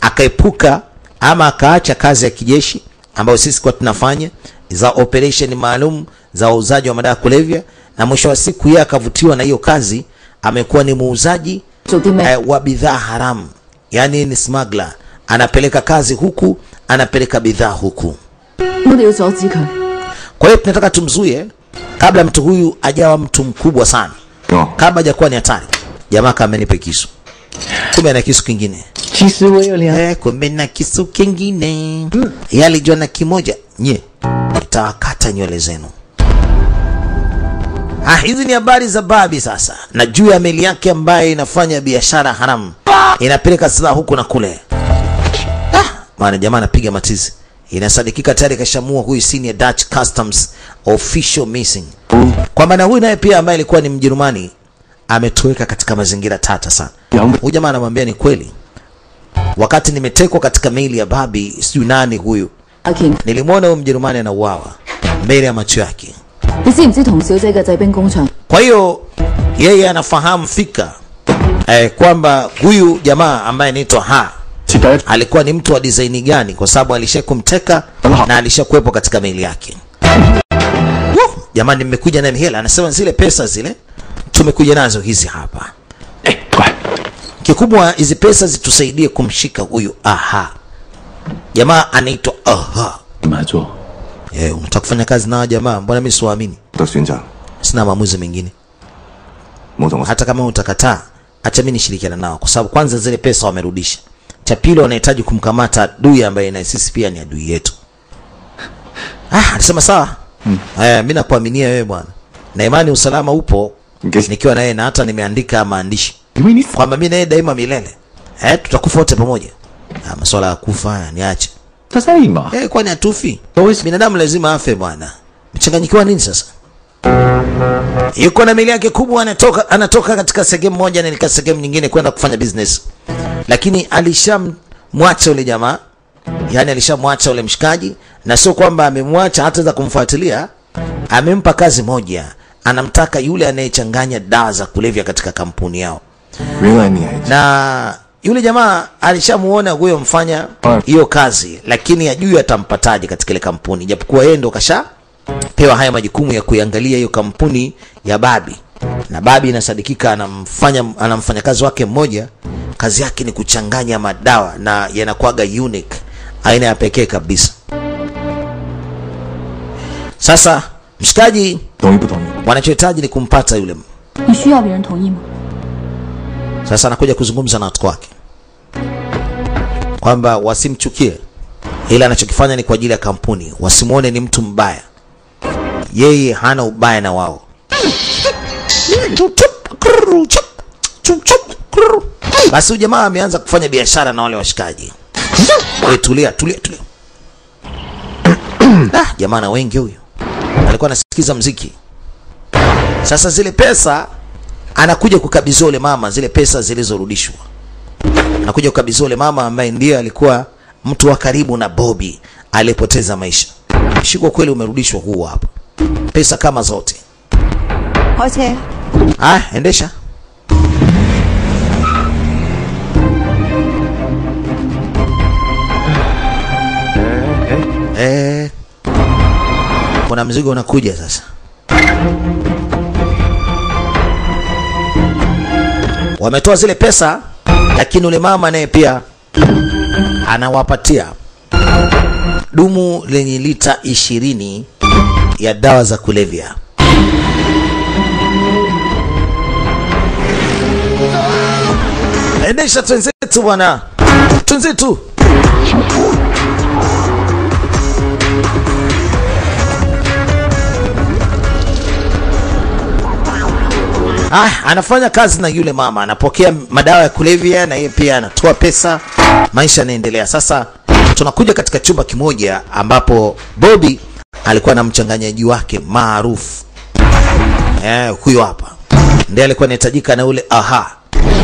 Speaker 1: akaepuka ama akaacha kazi ya kijeshi ambayo sisi kwa tunafanya za operation maalum za uuzaji wa madawa kulevya, na mwisho wa siku yeye akavutiwa na hiyo kazi, amekuwa ni muuzaji eh, wa bidhaa haramu, yani ni smuggler, anapeleka kazi huku anapeleka bidhaa huku. Kwa hiyo tunataka tumzuie kabla mtu huyu ajawa mtu mkubwa sana, kabla hajakuwa ni hatari. Jamaa kama kisu kumbe ana kisu kingine.
Speaker 10: Kisu
Speaker 1: eh, kumbe na kisu kingine. Mm. yalijua na kimoja. Nye tutakata nywele zenu. Ah, hizi ni habari za Babi sasa, na juu ya meli yake ambayo inafanya biashara haramu, inapeleka silaha huku na kule. Ah, maana jamaa anapiga matizi. Inasadikika tayari kashamua huyu senior Dutch customs official missing, kwa maana huyu naye pia ambaye alikuwa ni Mjerumani ametuweka katika mazingira tata sana. Huyu jamaa anamwambia ni kweli, wakati nimetekwa katika meli ya babi, sijui nani huyu
Speaker 11: okay.
Speaker 1: Nilimwona huyu Mjerumani anauawa mbele ya macho yake. Kwa hiyo yeye anafahamu fika eh, kwamba huyu jamaa ambaye anaitwa Ha alikuwa ni mtu wa design gani, kwa sababu alishakumteka na alishakuwepo katika meli yake. Jamani, nimekuja na mihela, anasema zile pesa zile tumekuja nazo hizi hapa
Speaker 9: eh.
Speaker 1: Kikubwa hizi pesa zitusaidie kumshika huyu aha. Jamaa anaitwa aha.
Speaker 9: Macho.
Speaker 1: Eh, unataka kufanya kazi na jamaa? Mbona mimi siwaamini? Sina maamuzi mengine. Hata kama utakataa, acha mimi nishirikiana nao kwa sababu kwanza zile pesa wamerudisha. Cha pili wanahitaji kumkamata adui ambaye na sisi pia ni adui yetu. Ah, anasema sawa. Hmm. Aya, mimi nakuaminia wewe bwana. Na imani usalama upo nikiwa naye na hata nimeandika maandishi kwamba mimi naye daima milele, eh, tutakufa wote pamoja. Ah, masuala ya kufa ah, niache
Speaker 9: sasa ima.
Speaker 1: Eh, kwani hatufi? Binadamu lazima afe bwana. Mchanganyikiwa nini sasa? Yuko na mili yake kubwa anatoka anatoka katika sehemu moja na katika sehemu nyingine kwenda kufanya business. Lakini alishamwacha yule jamaa. yani alishamwacha yule mshikaji na sio kwamba amemwacha hata za kumfuatilia. Amempa kazi moja anamtaka yule anayechanganya dawa za kulevya katika kampuni yao na yule jamaa alishamuona huyo mfanya hiyo kazi, lakini ajui atampataje katika ile kampuni, japokuwa yeye ndo kashapewa haya majukumu ya kuiangalia hiyo kampuni ya Babi. Na Babi inasadikika anamfanya ana mfanyakazi wake mmoja, kazi yake ni kuchanganya madawa na yanakuaga unique, aina ya pekee kabisa. Sasa Mshikaji, wanachohitaji ni kumpata yule. Sasa anakuja kuzungumza na watu wake kwamba wasimchukie, ila anachokifanya ni kwa ajili ya kampuni, wasimwone ni mtu mbaya, yeye hana ubaya na wao. Basi huyu jamaa ameanza kufanya biashara na wale washikaji. Tulia, tulia, tulia. Ah, jamaa na wengi huyu alikuwa anasikiza mziki. Sasa zile pesa anakuja kukabidhiwa yule mama zile pesa zilizorudishwa, anakuja kukabidhiwa yule mama ambaye ndiye alikuwa mtu wa karibu na Bobby aliyepoteza maisha. Shiko kweli umerudishwa huu hapa, pesa kama zote.
Speaker 5: Hote.
Speaker 1: Ah, endesha. Kuna mzigo unakuja sasa. Wametoa zile pesa, lakini ule mama naye pia anawapatia dumu lenye lita ishirini ya dawa za kulevya. Endesha twenzetu bwana, twenzetu. Ah, anafanya kazi na yule mama, anapokea madawa ya kulevya na yeye pia anatoa pesa, maisha yanaendelea. Sasa tunakuja katika chumba kimoja ambapo Bobby alikuwa na mchanganyaji wake maarufu eh, huyo hapa ndiye alikuwa anahitajika na ule aha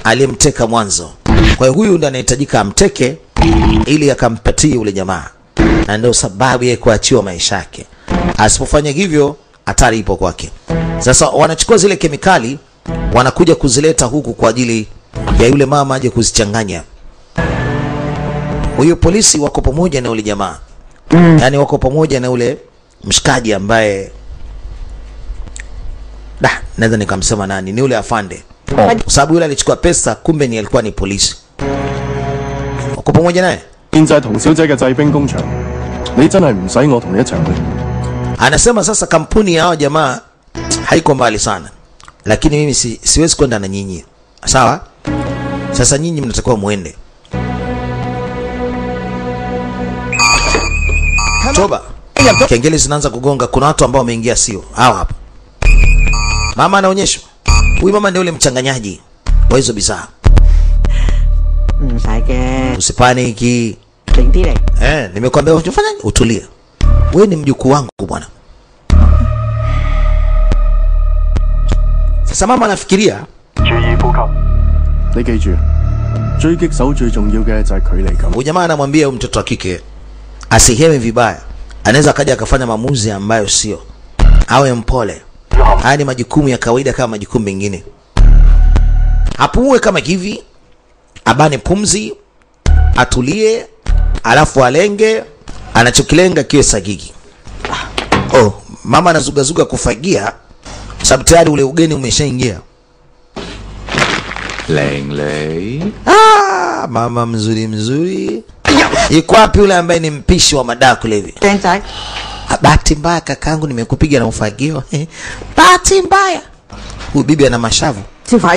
Speaker 1: aliyemteka mwanzo. Kwa hiyo huyu ndiye anahitajika amteke ili akampatie ule jamaa, na ndio sababu yeye kuachiwa maisha yake. Asipofanya hivyo, hatari ipo kwake. Sasa wanachukua zile kemikali wanakuja kuzileta huku kwa ajili ya yule mama aje kuzichanganya. Huyo polisi wako pamoja na yule jamaa mm. Yaani wako pamoja na yule mshikaji ambaye da naweza nikamsema nani, ni yule afande, oh. kwa sababu yule alichukua pesa, kumbe ni alikuwa ni polisi. Wako pamoja naye anasema sasa kampuni ya hawa jamaa haiko mbali sana lakini mimi si, siwezi kwenda na nyinyi. Sawa, sasa nyinyi mnatakiwa muende Toba. Kengele zinaanza kugonga, kuna watu ambao wameingia, sio hao hapa. Mama anaonyeshwa, huyu mama ndio yule mchanganyaji wa hizo bidhaa. Usipaniki. Eh, nimekwambia ufanyaje? Utulie. Wewe ni mjukuu wangu bwana. Sasa mama anafikiria
Speaker 9: 注意呼吸。你记住，狙击手最重要嘅就系距离感。
Speaker 1: huyu jamaa anamwambia huyu mtoto wa kike asiheme vibaya, anaweza akaja akafanya maamuzi ambayo sio, awe mpole. Haya ni majukumu ya kawaida kama majukumu mengine. Apumue kama hivi, abane pumzi, atulie, alafu alenge anachokilenga kiwe sahihi. Oh, mama anazugazuga kufagia sababu tayari ule ugeni umeshaingia.
Speaker 10: Lenglei.
Speaker 1: Ah, mama mzuri mzuri. Yuko wapi yule ambaye ni mpishi wa
Speaker 5: madaku levi?
Speaker 1: Ah, bahati mbaya kakaangu, nimekupiga na ufagio. Bahati mbaya. Huyu bibi ana mashavu.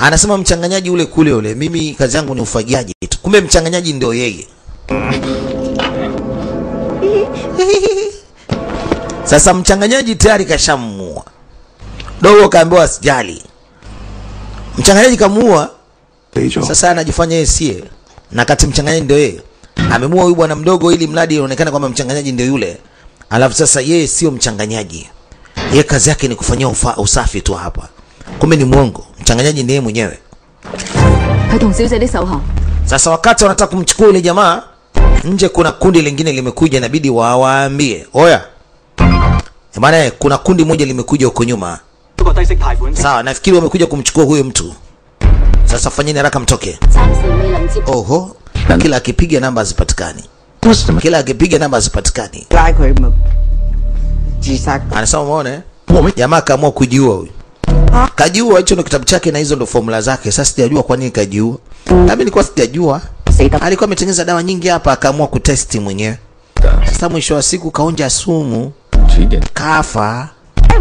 Speaker 1: Anasema mchanganyaji ule kule ule, mimi kazi yangu ni ufagiaji tu. Kumbe mchanganyaji ndio yeye. Sasa mchanganyaji tayari kashamua dogo kaambiwa asijali, mchanganyaji kamuua. Sasa anajifanya yeye sie, na kati mchanganyaji ndio yeye. Amemua huyu bwana mdogo, ili mradi ionekane kwamba mchanganyaji ndio yule. Alafu sasa yeye sio mchanganyaji, yeye kazi yake ni kufanyia usafi tu hapa, kumbe ni mwongo. Mchanganyaji ndiye mwenyewe. Sasa wakati wanataka kumchukua yule jamaa nje, kuna kundi lingine limekuja, inabidi wawaambie. Oya, maana kuna kundi moja limekuja huko nyuma. Sawa, nafikiri wamekuja kumchukua huyo mtu. Sasa fanyeni haraka mtoke. Oho, kila akipiga namba hazipatikani, kila akipiga namba hazipatikani. Anasema umeona, eh? jamaa kaamua kujiua huyu. Kajiua, hicho ndo kitabu chake na hizo ndo formula zake. Sasa sijajua kwa nini kajiua, nami nilikuwa sijajua. Alikuwa ametengeneza dawa nyingi hapa, akaamua kutesti mwenyewe. Sasa mwisho wa siku kaonja sumu, kafa.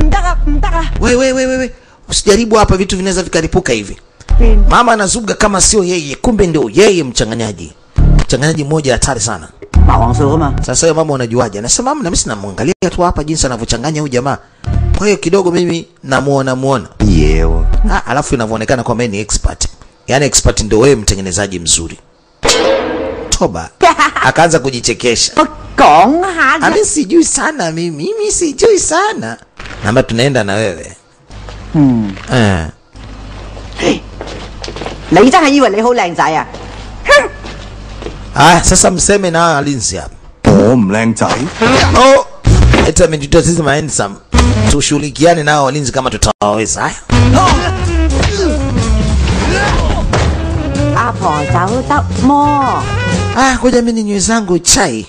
Speaker 1: mtaka Mtaka. Wewe wewe wewe usijaribu hapa vitu vinaweza vikaripuka hivi. Pindi. Mama anazuga kama sio yeye, kumbe ndio yeye mchanganyaji. Mchanganyaji mmoja hatari sana. Sasa hiyo mama unajuaje? Anasema mama, na mimi namwangalia tu hapa jinsi anavyochanganya huyu jamaa. Kwa hiyo kidogo mimi namuona muona.
Speaker 2: Yeo.
Speaker 1: Ah, alafu inavyoonekana kwa mimi ni expert. Yaani expert ndio wewe mtengenezaji mzuri mkoba, akaanza kujichekesha. Ami sijui sana mimi, mimi sijui sana namba, tunaenda na wewe
Speaker 5: hmm.
Speaker 1: Eh.
Speaker 5: hey.
Speaker 1: Ah, sasa mseme na alinzi hapa.
Speaker 9: Oh, mlengtai.
Speaker 1: Oh, eta amejitoa sisi ma handsome. Tushughulikiane nao walinzi kama tutawaweza. Haya.
Speaker 5: Hapo.
Speaker 1: Ah, ngoja mimi ninywe zangu chai.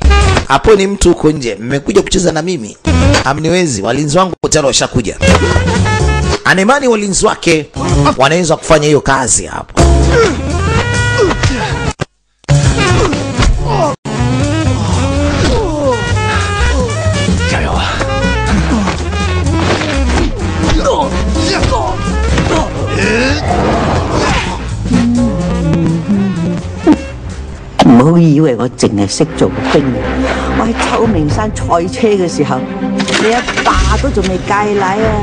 Speaker 1: Hapo ni mtu huko nje, mmekuja kucheza na mimi. Amniwezi, walinzi wangu tayari washakuja. Anaimani walinzi wake wanaweza kufanya hiyo kazi hapo.
Speaker 5: 唔好以為我淨係識做兵，我喺秋名山賽車嘅時候，你阿爸都仲未戒奶啊！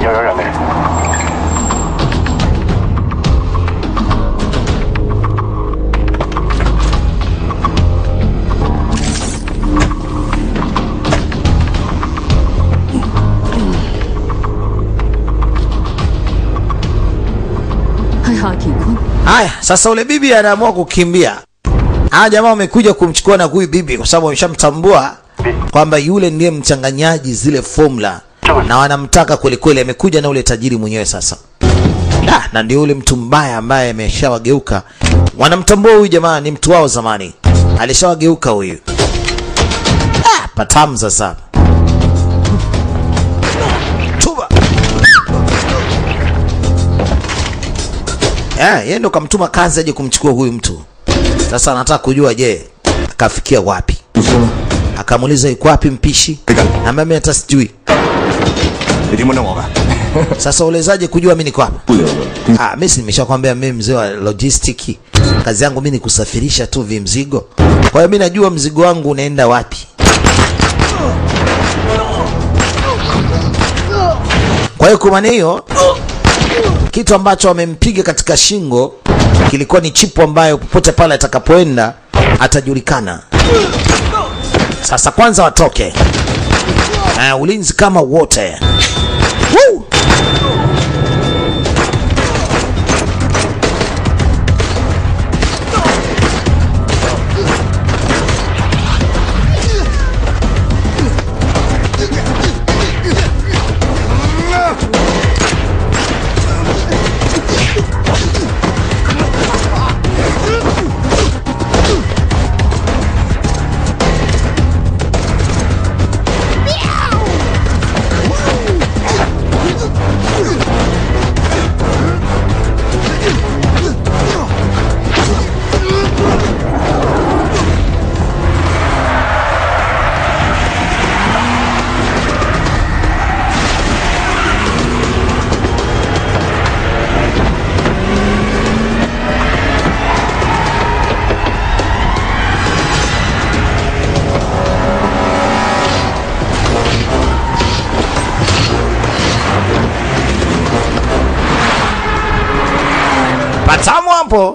Speaker 9: 又有人
Speaker 1: Haya, sasa ule bibi anaamua kukimbia. Hawa jamaa wamekuja kumchukua na huyu bibi kwa sababu wameshamtambua kwamba yule ndiye mchanganyaji zile formula na wanamtaka kweli kweli. Amekuja na ule tajiri mwenyewe sasa. Da, na ndio ule mtu mbaya ambaye ameshawageuka. Wanamtambua huyu jamaa ni mtu wao zamani, alishawageuka huyu. Ah, patamu sasa. eh, yeye ndo kamtuma kazi aje kumchukua huyu mtu. Sasa anataka kujua, je, akafikia wapi? Akamuuliza yuko wapi mpishi? Ambaye mimi hata sijui. Sasa ulezaje kujua mimi niko hapa? Ah, mimi nimeshakwambia mimi mzee wa logistics. Kazi yangu mimi ni kusafirisha tu vimzigo. Kwa hiyo mimi najua mzigo wangu unaenda wapi. Kwa hiyo kwa maana hiyo kitu ambacho wamempiga katika shingo kilikuwa ni chipu ambayo popote pale atakapoenda atajulikana. Sasa kwanza watoke. Uh, ulinzi kama wote. Hapo.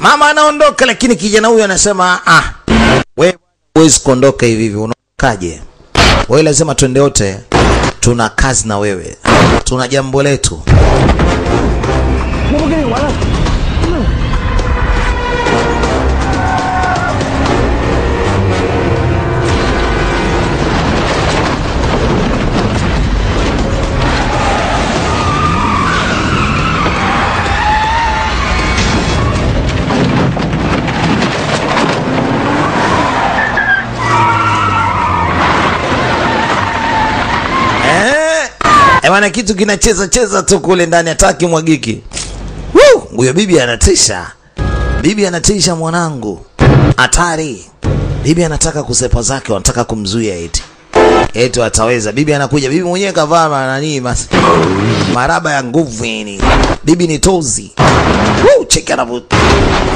Speaker 1: Mama anaondoka lakini kijana huyo anasema ah wewe huwezi kuondoka hivi hivi unaondokaje? Wewe lazima twende wote tuna kazi na wewe tuna jambo letu bwana, kitu kinacheza cheza tu kule ndani, hataki mwagiki. Huyo bibi anatisha, bibi anatisha mwanangu, hatari. Bibi anataka kusepa zake, wanataka kumzuia eti eti ataweza. Bibi anakuja, bibi mwenyewe kavaa mas maraba ya nguvu yani. Bibi ni tozi. Woo, cheki anavyo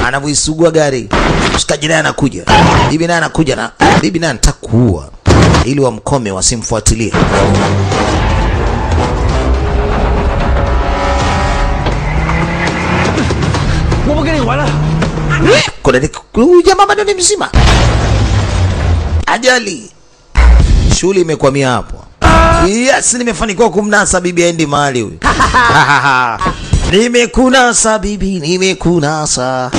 Speaker 1: anavyoisugua gari. Mshikaji naye anakuja, bibi naye anakuja na bibi naye anataka kuua ili wamkome wasimfuatilie. Huyu jamaa bado ni mzima, ajali, shughuli imekwamia hapo. Yes, nimefanikiwa kumnasa bibi aendi mahali huyu. Nimekunasa bibi, nimekunasa.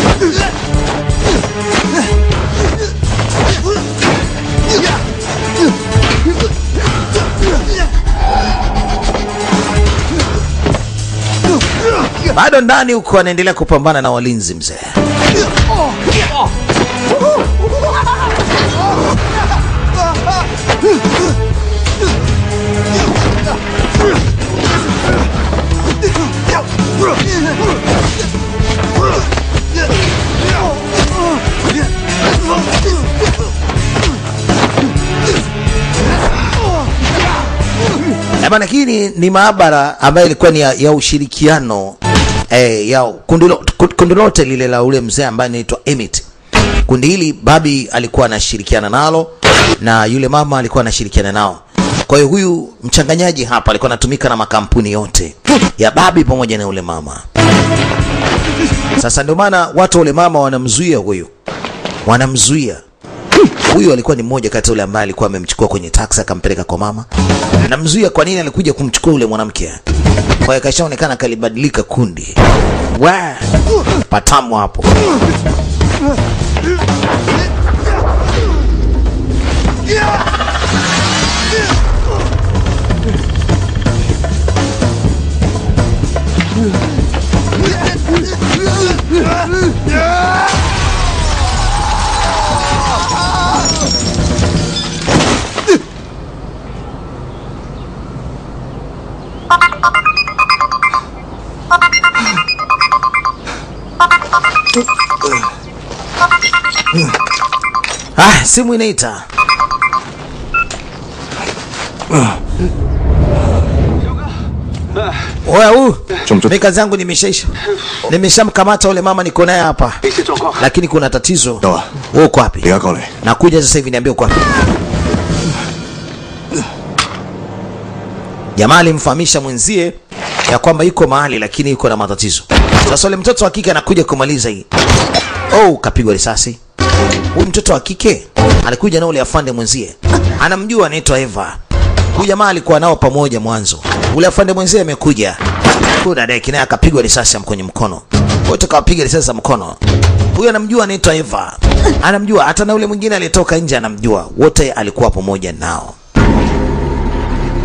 Speaker 1: Bado ndani huko anaendelea kupambana na walinzi mzee. Lakini ni maabara ambayo ilikuwa ni ya, ya ushirikiano eh, ya kundi lo- kundi lote lile la ule mzee ambaye anaitwa Emmett. Kundi hili babi alikuwa anashirikiana nalo na yule mama alikuwa anashirikiana nao. Kwa hiyo huyu mchanganyaji hapa alikuwa anatumika na makampuni yote ya babi pamoja na ule mama. Sasa ndio maana watu wa ule mama wanamzuia huyu, wanamzuia huyu alikuwa ni mmoja kati yule ambaye alikuwa amemchukua kwenye taksi akampeleka kwa mama. Namzuia kwa nini alikuja kumchukua yule mwanamke. Kwa hiyo kashaonekana kalibadilika kundi. Wa patamu hapo. Hmm. Ah, simu inaita. Hmm. Oya, u, mimi kazi yangu nimeshaisha, nimeshamkamata yule mama, niko naye hapa, lakini kuna tatizo. Wewe uko wapi? Nakuja sasa hivi, niambie uko wapi. Jamaa alimfahamisha mwenzie ya kwamba yuko mahali lakini yuko na matatizo. Sasa yule mtoto wa kike anakuja kumaliza hii. Oh, kapigwa risasi. Huyu mtoto wa kike alikuja na ule afande mwenzie, anamjua anaitwa Eva. Huyu jamaa alikuwa nao pamoja mwanzo. Ule afande mwenzie amekuja, huyu dai kinaye akapigwa risasi kwenye mkono, wote kawapiga risasi za mkono. Huyu anamjua anaitwa Eva, anamjua hata na ule mwingine aliyetoka nje anamjua, wote alikuwa pamoja nao.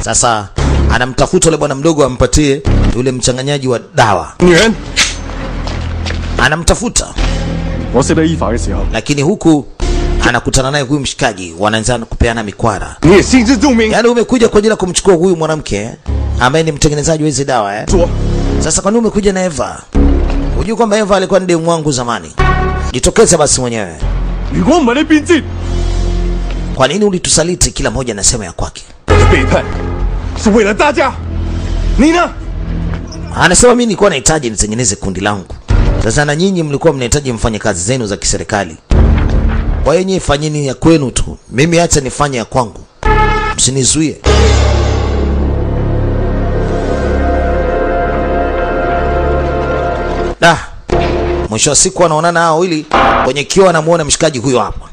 Speaker 1: Sasa anamtafuta yule bwana mdogo ampatie yule mchanganyaji wa dawa, anamtafuta lakini huku anakutana naye huyu mshikaji, wanaanza kupeana mikwara. Yaani umekuja kwa ajili ya kumchukua huyu mwanamke ambaye ni mtengenezaji wa hizi dawa eh? Sasa kwa nini umekuja na Eva? Unajua kwamba Eva alikuwa ni demu wangu zamani. Jitokeze basi mwenyewe. Kwa nini ulitusaliti? Kila mmoja anasema ya kwake.
Speaker 9: 我的背叛是为了大家。你呢？
Speaker 1: Anasema mimi nilikuwa nahitaji nitengeneze kundi langu. Sasa na nyinyi mlikuwa mnahitaji mfanye kazi zenu za kiserikali. Kwa hiyo nyinyi fanyeni ya kwenu tu, mimi acha nifanye ya kwangu, msinizuie. Da, Mwisho wa siku wanaonana hao wawili kwenye kioo, anamuona mshikaji huyo hapa.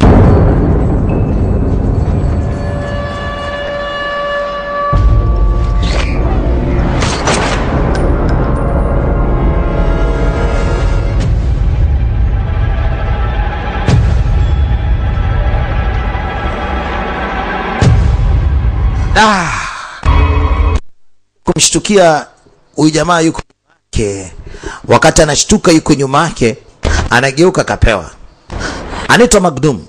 Speaker 1: da kumshtukia huyu jamaa yuko yake, wakati anashtuka yuko nyuma yake, anageuka kapewa, anaitwa Magnum,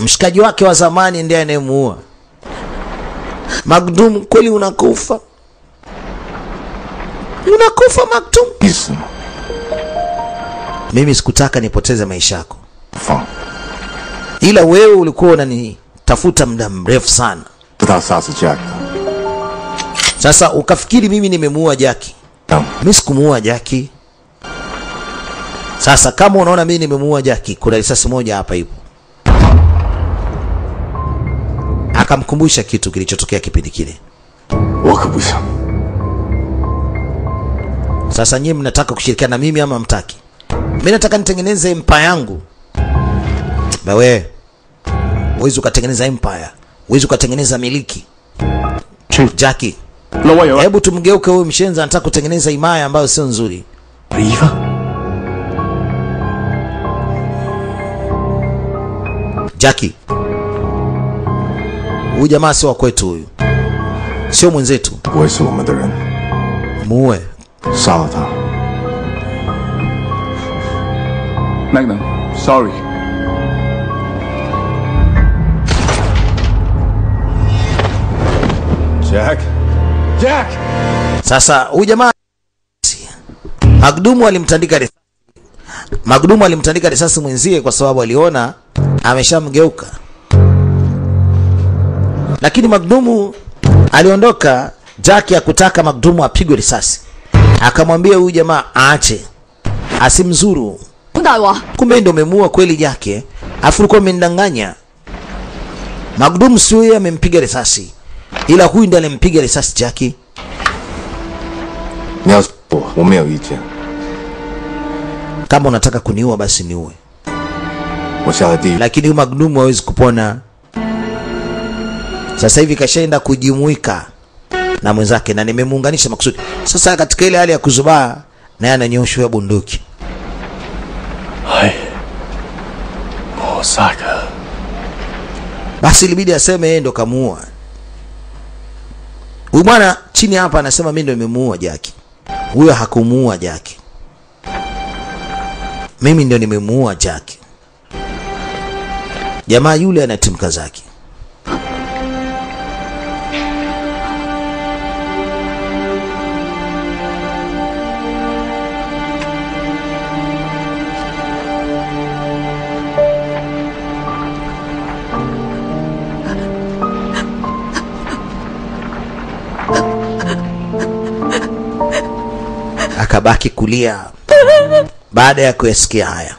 Speaker 1: mshikaji wake wa zamani ndiye anayemuua. Magnum, kweli unakufa, unakufa
Speaker 2: Magnum. Yes.
Speaker 1: Mimi sikutaka nipoteze maisha yako, ila wewe ulikuwa unanitafuta muda mrefu sana
Speaker 2: kadhaa sasa Jaki.
Speaker 1: Sasa ukafikiri mimi nimemuua Jaki. Mimi sikumuua Jaki. Sasa kama unaona mimi nimemuua Jaki, kuna risasi moja hapa ipo. Akamkumbusha kitu kilichotokea kipindi kile.
Speaker 2: Wakabusa.
Speaker 1: Sasa nye mnataka kushirikiana na mimi ama mtaki? Mimi nataka nitengeneze empire yangu. Bawe. Uwezi ukatengeneza empire Huwezi ukatengeneza miliki. Jackie. Hebu tumgeuke huyu mshenzi anataka kutengeneza imaya ambayo sio nzuri.
Speaker 2: Riva?
Speaker 1: Jackie. Huyu jamaa sio wa kwetu huyu. Sio mwenzetu. Muue.
Speaker 2: Sorry.
Speaker 8: Jack.
Speaker 2: Jack.
Speaker 1: Sasa huyu jamaa Magdumu alimtandika risasi. Magdumu alimtandika risasi mwenzie kwa sababu aliona ameshamgeuka. Lakini Magdumu aliondoka, Jack hakutaka Magdumu apigwe risasi. Akamwambia huyu jamaa aache. Asimzuru. Kumbe ndio umemuua kweli Jack. Eh? Afu ulikuwa umenidanganya. Magdumu sio yeye amempiga risasi ila huyu ndiye alimpiga risasi Jackie. Kama unataka kuniua basi niue, lakini magnumu hawezi kupona. Sasa hivi kashaenda kujimuika na mwenzake na nimemuunganisha makusudi. Sasa katika ile hali ya kuzubaa, naye ananyoshiwa bunduki
Speaker 9: Osaka.
Speaker 1: Basi ilibidi aseme yeye ndo kamuua huyu bwana. Chini hapa anasema mimi ndo nimemuua Jaki. Huyo hakumuua Jaki, mimi ndio nimemuua Jaki. Jamaa yule anatimka zake. Akabaki kulia baada ya kuyasikia haya.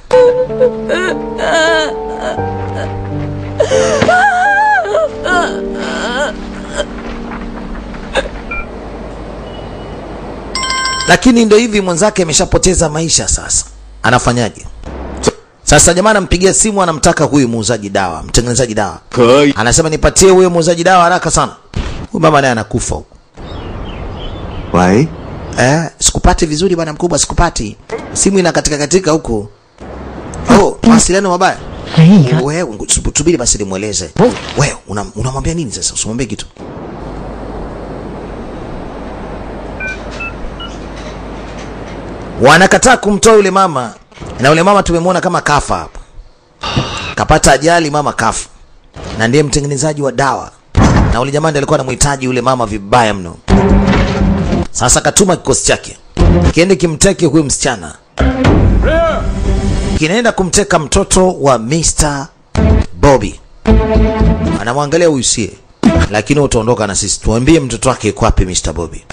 Speaker 1: Lakini ndo hivi mwenzake ameshapoteza maisha, sasa anafanyaje? Sasa jamaa anampigia simu, anamtaka huyu muuzaji dawa, mtengenezaji dawa, anasema nipatie huyo muuzaji dawa haraka sana. Huyu mama naye anakufa huko.
Speaker 2: 喂
Speaker 1: ，Eh, sikupati vizuri bwana mkubwa, sikupati. Simu ina katika katika huko. Oh, mawasiliano mabaya. Wewe subiri basi nimweleze. Wewe unamwambia nini sasa? Usimwambie kitu. Wanakataa kumtoa yule mama, na yule mama tumemwona kama kafa hapa, kapata ajali, mama kafa, na ndiye mtengenezaji wa dawa, na yule jamaa ndiye alikuwa anamhitaji yule mama vibaya mno. Sasa katuma kikosi chake kiende kimteke huyu msichana, kinaenda kumteka mtoto wa Mr. Bobby. Anamwangalia huyu sie, lakini utaondoka na sisi, tuambie mtoto wake yuko wapi Mr. Bobby.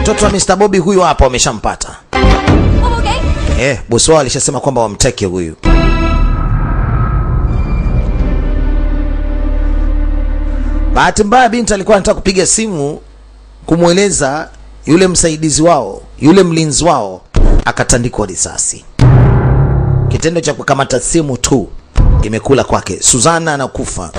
Speaker 1: Mtoto wa Mr. Bobby huyu hapa, wameshampata. Eh, bosi wao alishasema kwamba wamteke huyu. Bahati mbaya binti alikuwa anataka kupiga simu kumweleza yule msaidizi wao, yule mlinzi wao akatandikwa risasi. Kitendo cha kukamata simu tu imekula kwake. Suzana anakufa.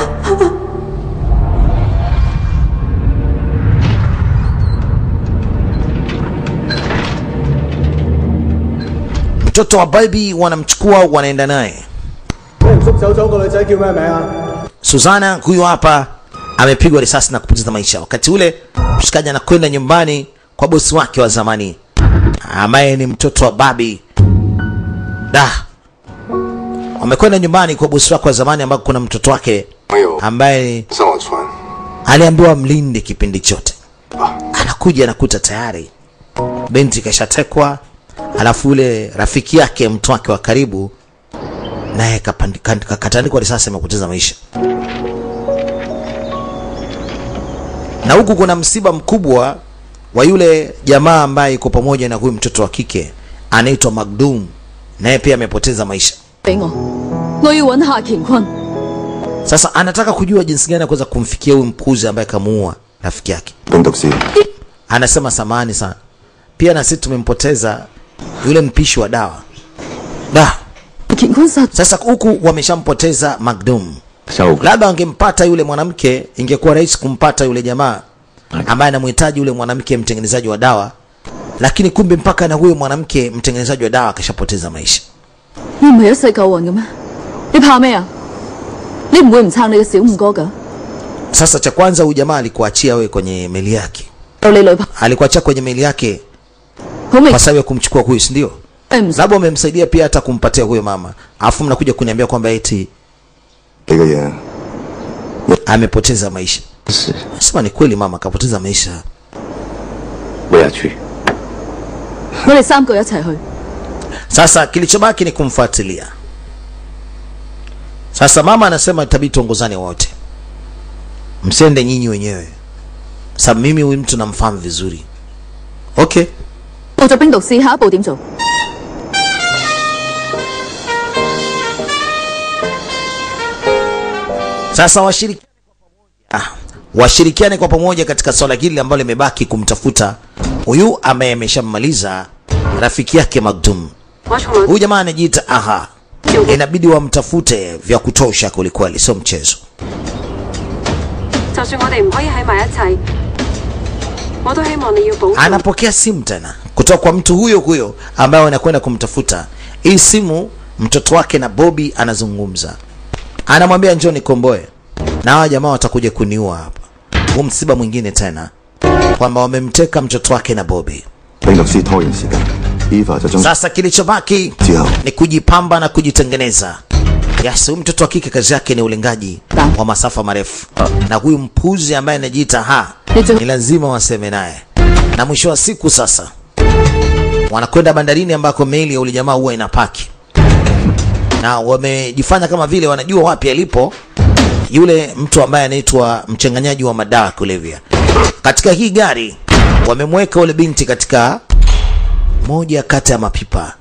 Speaker 1: Mtoto wa baby wanamchukua wanaenda naye. Suzana huyu hapa amepigwa risasi na kupoteza maisha. Wakati ule mshikaji anakwenda nyumbani kwa bosi wake wa zamani ambaye ni mtoto wa babi da, amekwenda nyumbani kwa bosi wake wa zamani ambako kuna mtoto wake ambaye aliambiwa mlinde kipindi chote. Anakuja anakuta tayari binti kashatekwa, alafu ule rafiki yake mtu wake wa karibu naye kakatandikwa risasi, amepoteza maisha na huku kuna msiba mkubwa wa yule jamaa ambaye yuko pamoja na huyu mtoto wa kike anaitwa Magdum, naye pia amepoteza maisha. Sasa anataka kujua jinsi gani anaweza kumfikia huyu mpuzi ambaye kamuua rafiki yake. Anasema samahani sana, pia na sisi tumempoteza yule mpishi wa dawa da. Sasa huku wameshampoteza Magdum labda angempata yule mwanamke, ingekuwa rahisi kumpata yule jamaa ambaye anamhitaji yule mwanamke mtengenezaji wa dawa, lakini kumbe mpaka na huyo mwanamke mtengenezaji wa dawa akishapoteza maisha. Sasa cha kwanza huyu jamaa alikuachia wewe kwenye meli yake, alikuachia kwenye meli yake kwa sababu ya kumchukua huyu, si ndio? Labda umemsaidia pia hata kumpatia huyo mama, afu mnakuja kuniambia kwamba eti
Speaker 2: yeah.
Speaker 1: amepoteza maisha. sema ni kweli, mama akapoteza maisha. Sasa kilichobaki ni kumfuatilia. Sasa mama anasema itabidi tuongozane wote, msende nyinyi wenyewe, sababu mimi huyu mtu namfahamu vizuri. Okay. Sasa washirikiane ah, kwa pamoja, washirikiane kwa pamoja katika swala hili ambalo limebaki kumtafuta huyu ambaye ameshammaliza rafiki yake Magdum. Huyu jamaa anajiita Aha, inabidi wamtafute vya kutosha kwelikweli, sio mchezo. Anapokea simu tena kutoka kwa mtu huyo huyo ambaye anakwenda kumtafuta. Hii simu mtoto wake na Bobby anazungumza anamwambia njoo nikomboe, na hawa jamaa watakuja kuniua hapa. Huu msiba mwingine tena, kwamba wamemteka mtoto wake na
Speaker 2: Bobi.
Speaker 1: Sasa kilichobaki ni kujipamba na kujitengeneza. Yes, huyu mtoto wa kike kazi yake ni ulengaji wa masafa marefu, na huyu mpuzi ambaye anajiita ha ni lazima waseme naye, na mwisho wa siku sasa wanakwenda bandarini ambako meli ya ulijamaa huwa inapaki na wamejifanya kama vile wanajua wapi alipo yule mtu ambaye anaitwa mchanganyaji wa madawa ya kulevya. Katika hii gari wamemweka ule binti katika moja kati ya mapipa,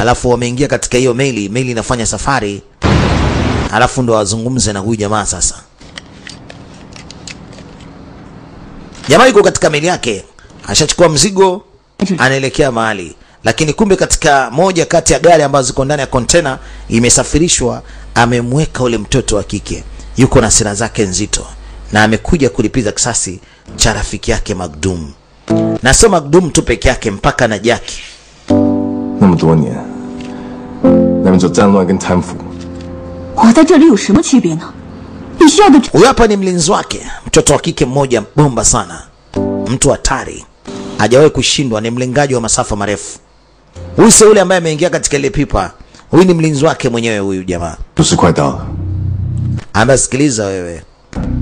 Speaker 1: alafu wameingia katika hiyo meli. Meli inafanya safari, alafu ndo wazungumze na huyu jamaa sasa. Jamaa yuko katika meli yake, ashachukua mzigo, anaelekea mahali, lakini kumbe katika moja kati ya gari ambazo ziko ndani ya kontena imesafirishwa, amemweka ule mtoto wa kike, yuko na sira zake nzito, na amekuja kulipiza kisasi cha rafiki yake Magdum, na sio Magdum tu peke yake, mpaka na Jaki. Huyo hapa ni mlinzi wake, mtoto wa kike mmoja bomba sana, mtu hatari, hajawahi kushindwa, ni mlingaji wa masafa marefu. Huyu sio yule ambaye ameingia katika ile pipa. Huyu ni mlinzi wake mwenyewe huyu jamaa. Amesikiliza wewe.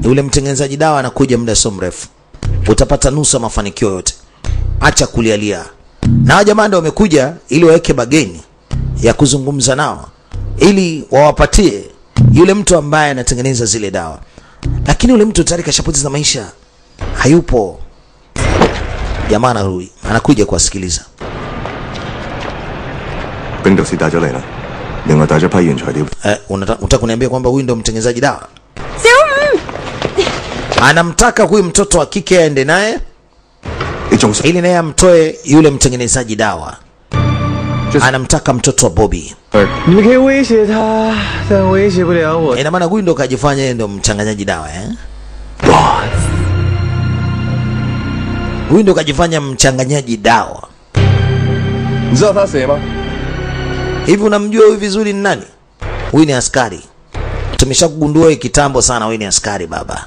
Speaker 1: Yule mtengenezaji dawa anakuja muda sio mrefu. Utapata nusu mafanikio yote. Acha kulialia. Na jamaa ndio wamekuja ili waweke bageni ya kuzungumza nao ili wawapatie yule mtu ambaye anatengeneza zile dawa, lakini yule mtu tayari kashapoteza maisha, hayupo. Jamaa anarudi anakuja kuwasikiliza.
Speaker 2: 冰毒师带咗嚟啦，另外带咗批原材料。
Speaker 1: Eh, unataka unataka kuniambia kwamba huyu ndo mtengenezaji dawa? Anamtaka huyu mtoto wa kike aende naye ili naye amtoe yule mtengenezaji dawa. Anamtaka mtoto wa Bobby.
Speaker 10: 你们可以威胁他，但威胁不了我。
Speaker 1: Ina maana huyu ndo kajifanya yeye ndo mchanganyaji dawa eh? Huyu ndo kajifanya mchanganyaji dawa. Hivi unamjua huyu vizuri ni nani? Huyu ni askari. Tumeshakugundua huyu kitambo sana, huyu ni askari baba.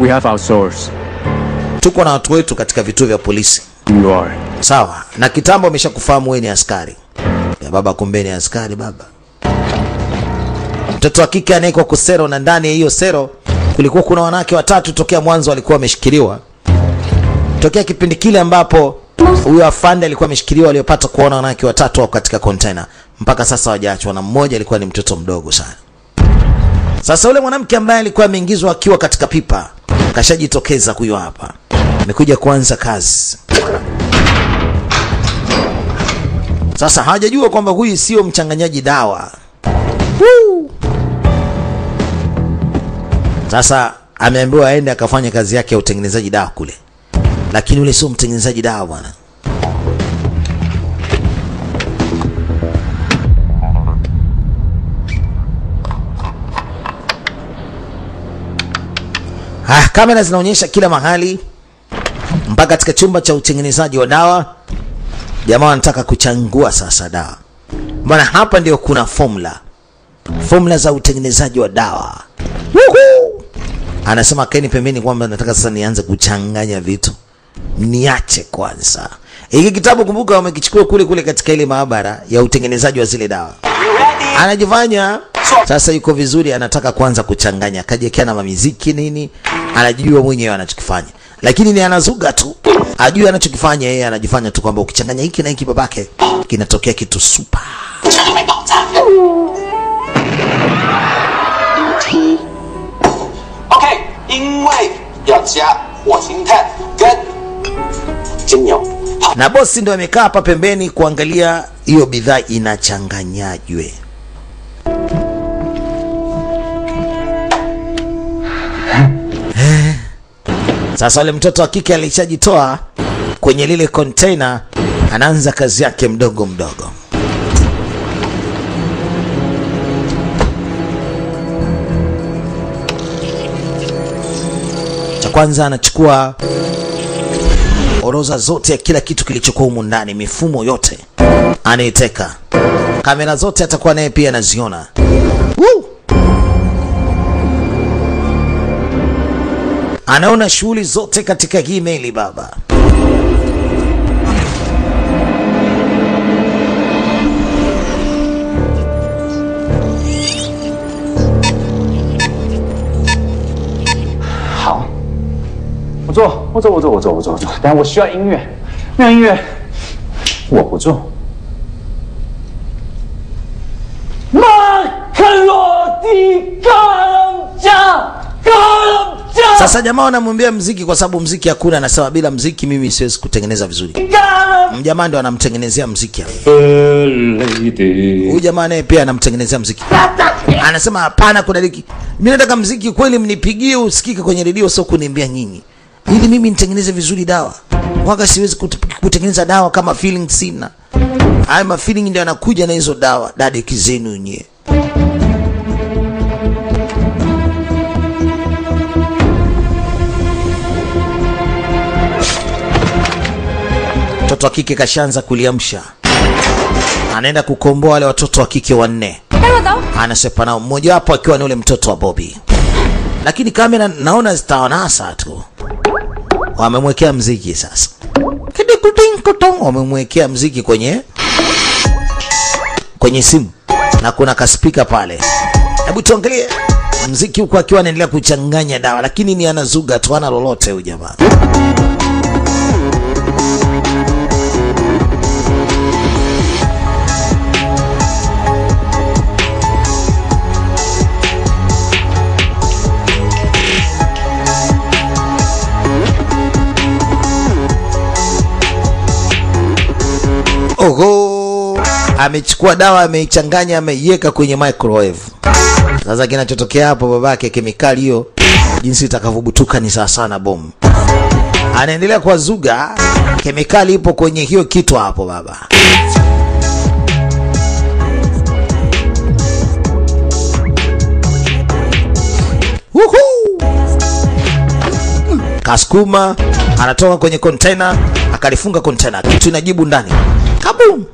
Speaker 8: We have our source.
Speaker 1: Tuko na watu wetu katika vituo vya polisi.
Speaker 8: You are.
Speaker 1: Sawa. Na kitambo ameshakufahamu wewe ni askari. Ya baba kumbe ni askari baba. Mtoto wa kike anaitwa Kusero na ndani ya hiyo sero kulikuwa kuna wanawake watatu tokea mwanzo walikuwa wameshikiliwa. Tokea kipindi kile ambapo huyo afande alikuwa ameshikiliwa, waliopata kuona wanawake watatu wako katika container, mpaka sasa hawajaachwa, na mmoja alikuwa ni mtoto mdogo sana. Sasa yule mwanamke ambaye alikuwa ameingizwa akiwa katika pipa kashajitokeza, huyo hapa amekuja kuanza kazi. Sasa hawajajua kwamba huyu sio mchanganyaji dawa. Woo! Sasa ameambiwa aende akafanya kazi yake ya utengenezaji dawa kule, lakini yule sio mtengenezaji dawa bwana. Ah, kamera zinaonyesha kila mahali mpaka katika chumba cha utengenezaji wa dawa. Jamaa wanataka kuchangua sasa dawa, maana hapa ndio kuna formula, formula za utengenezaji wa dawa. Woohoo! Anasema Keni pembeni, kwamba nataka sasa nianze kuchanganya vitu, niache kwanza. Hiki kitabu kumbuka, wamekichukua kule kule katika ile maabara ya utengenezaji wa zile dawa. Anajifanya sasa yuko vizuri, anataka kwanza kuchanganya, kajiekea na mamiziki nini, anajua mwenyewe anachokifanya, lakini ni anazuga tu, ajui anachokifanya yeye, anajifanya tu kwamba ukichanganya hiki na hiki babake, kinatokea kitu super.
Speaker 12: 因为要加活性炭跟精油。
Speaker 1: na bosi ndo amekaa hapa pembeni kuangalia hiyo bidhaa inachanganyajwe. Sasa yule mtoto wa kike alishajitoa kwenye lile container, anaanza kazi yake mdogo mdogo. Cha kwanza anachukua orodha zote ya kila kitu kilichokuwa humu ndani, mifumo yote anaiteka, kamera zote atakuwa naye pia anaziona. Woo! Anaona shughuli zote katika hii meli baba.
Speaker 8: Hảo. 我做，我做，我做，我做，我做，我做。但我需要音乐，没有音乐，我不做。马克罗蒂卡朗加，卡朗加。
Speaker 1: Sasa jamaa wanamwambia mziki, kwa sababu mziki hakuna. Anasema bila mziki mimi siwezi kutengeneza vizuri. Mjamaa ndo anamtengenezea mziki hapa. Huyu jamaa naye pia anamtengenezea mziki. Anasema hapana, kuna liki. Mimi nataka mziki kweli, mnipigie usikike kwenye redio, sio kuniambia nyinyi, ili mimi nitengeneze vizuri dawa. Waga siwezi kut- kutengeneza dawa kama feeling sina. Haya ma feeling ndio yanakuja na hizo dawa, dada kizenu nyie. Mtoto wa kike kashaanza kuliamsha, anaenda kukomboa wale watoto wa kike wanne, anasepa nao, mmoja wapo akiwa ni ule mtoto wa Bobby, lakini kamera naona zitawanasa tu. Wamemwekea mziki sasa, wamemwekea mziki kwenye kwenye simu. Na kuna kaspika pale. Hebu tuangalie. Mziki huko, akiwa anaendelea kuchanganya dawa, lakini ni anazuga tu, ana lolote huyu jamaa. Oho, amechukua dawa ameichanganya, ameiweka kwenye microwave. Sasa kinachotokea hapo babake, kemikali hiyo jinsi itakavyobutuka ni sawa sana bomu. anaendelea kuwazuga. Kemikali ipo kwenye hiyo kitu hapo baba. Uhu! Kasukuma anatoka kwenye container, akalifunga container, kitu inajibu ndani, kabum!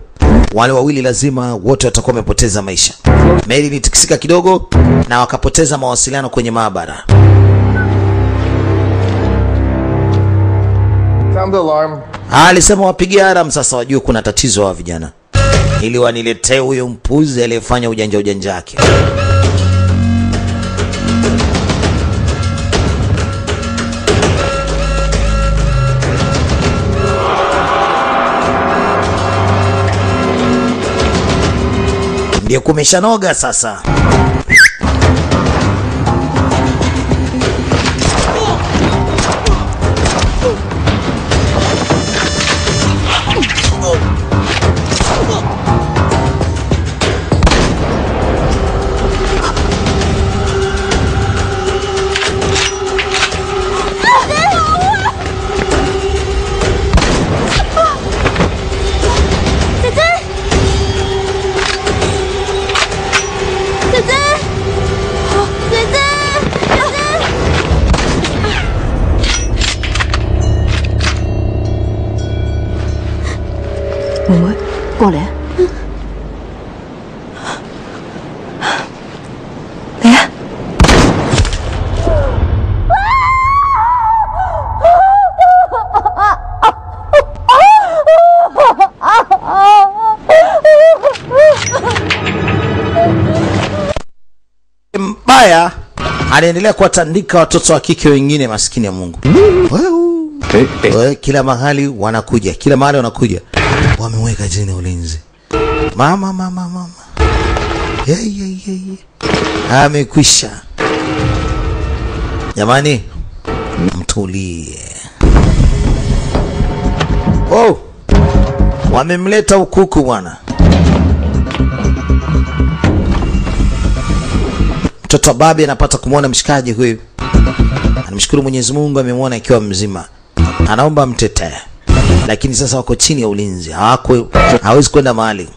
Speaker 1: Wale wawili lazima wote watakuwa wamepoteza maisha. Meli ilitikisika kidogo na wakapoteza mawasiliano kwenye maabara.
Speaker 13: Sound the alarm.
Speaker 1: Ah, alisema wapige alarm sasa wajue kuna tatizo wa vijana, ili waniletee huyo mpuzi aliyefanya ujanja ujanja wake. Ndio kumeshanoga sasa.
Speaker 11: 妹，过嚟啊！嚟啊！
Speaker 1: Mbaya anaendelea kuwatandika watoto wa kike wengine, maskini ya Mungu. Wewe, wewe, kila mahali wanakuja, kila mahali wanakuja, wameweka chini ulinzi. Mama, mama, mama, Ye, ye, yeah, yeah. amekwisha. Jamani, mtulie. Oh, wamemleta ukuku bwana. Mtoto babi anapata kumwona mshikaji huyu, anamshukuru Mwenyezi Mungu amemwona akiwa mzima, anaomba mtetee, lakini sasa wako chini ya ulinzi, hawako hawezi kwenda mahali.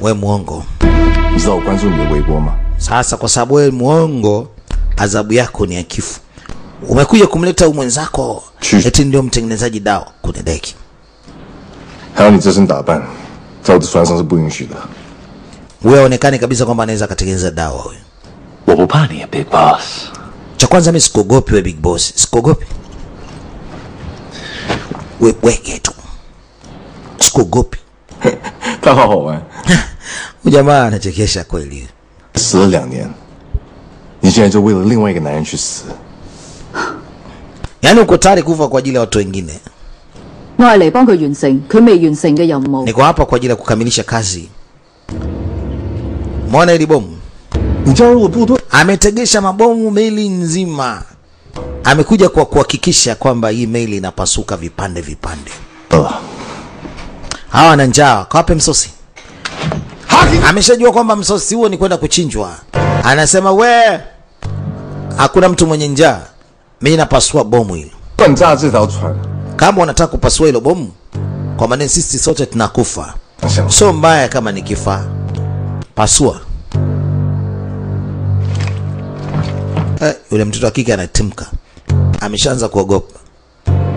Speaker 1: We mwongo, sasa kwa sababu wewe mwongo, adhabu yako ni ya kifo. Umekuja kumleta huyu mwenzako eti ndio mtengenezaji dawa,
Speaker 13: kunedeki
Speaker 1: wewe onekane kabisa kwamba anaweza akatengeneza dawa huyu.
Speaker 14: 我不怕你，Big Boss。
Speaker 1: Cha kwanza mimi sikuogopi we big boss, sikuogopi. We weke tu. Sikuogopi.
Speaker 13: 他好好玩。
Speaker 1: Huyu jamaa anachekesha kweli.
Speaker 13: 死了两年，你现在就为了另外一个男人去死，
Speaker 1: Yaani uko tayari kufa kwa ajili ya watu wengine.
Speaker 11: 我系嚟帮佢完成佢未完成嘅任务。
Speaker 1: Niko hapa kwa ajili ya kukamilisha kazi. Mwona hili bomu? ametegesha mabomu meli nzima, amekuja kwa kuhakikisha kwamba hii meli inapasuka vipande vipande. Hawa na njaa, kawape msosi. Ameshajua kwamba msosi huo ni kwenda kuchinjwa, anasema we, hakuna mtu mwenye njaa, mimi napasua bomu hilo. Kama unataka kupasua hilo bomu, kwa maana sisi sote tunakufa, sio mbaya kama nikifa, pasua. Eh, yule mtoto wa kike anatimka, ameshaanza kuogopa,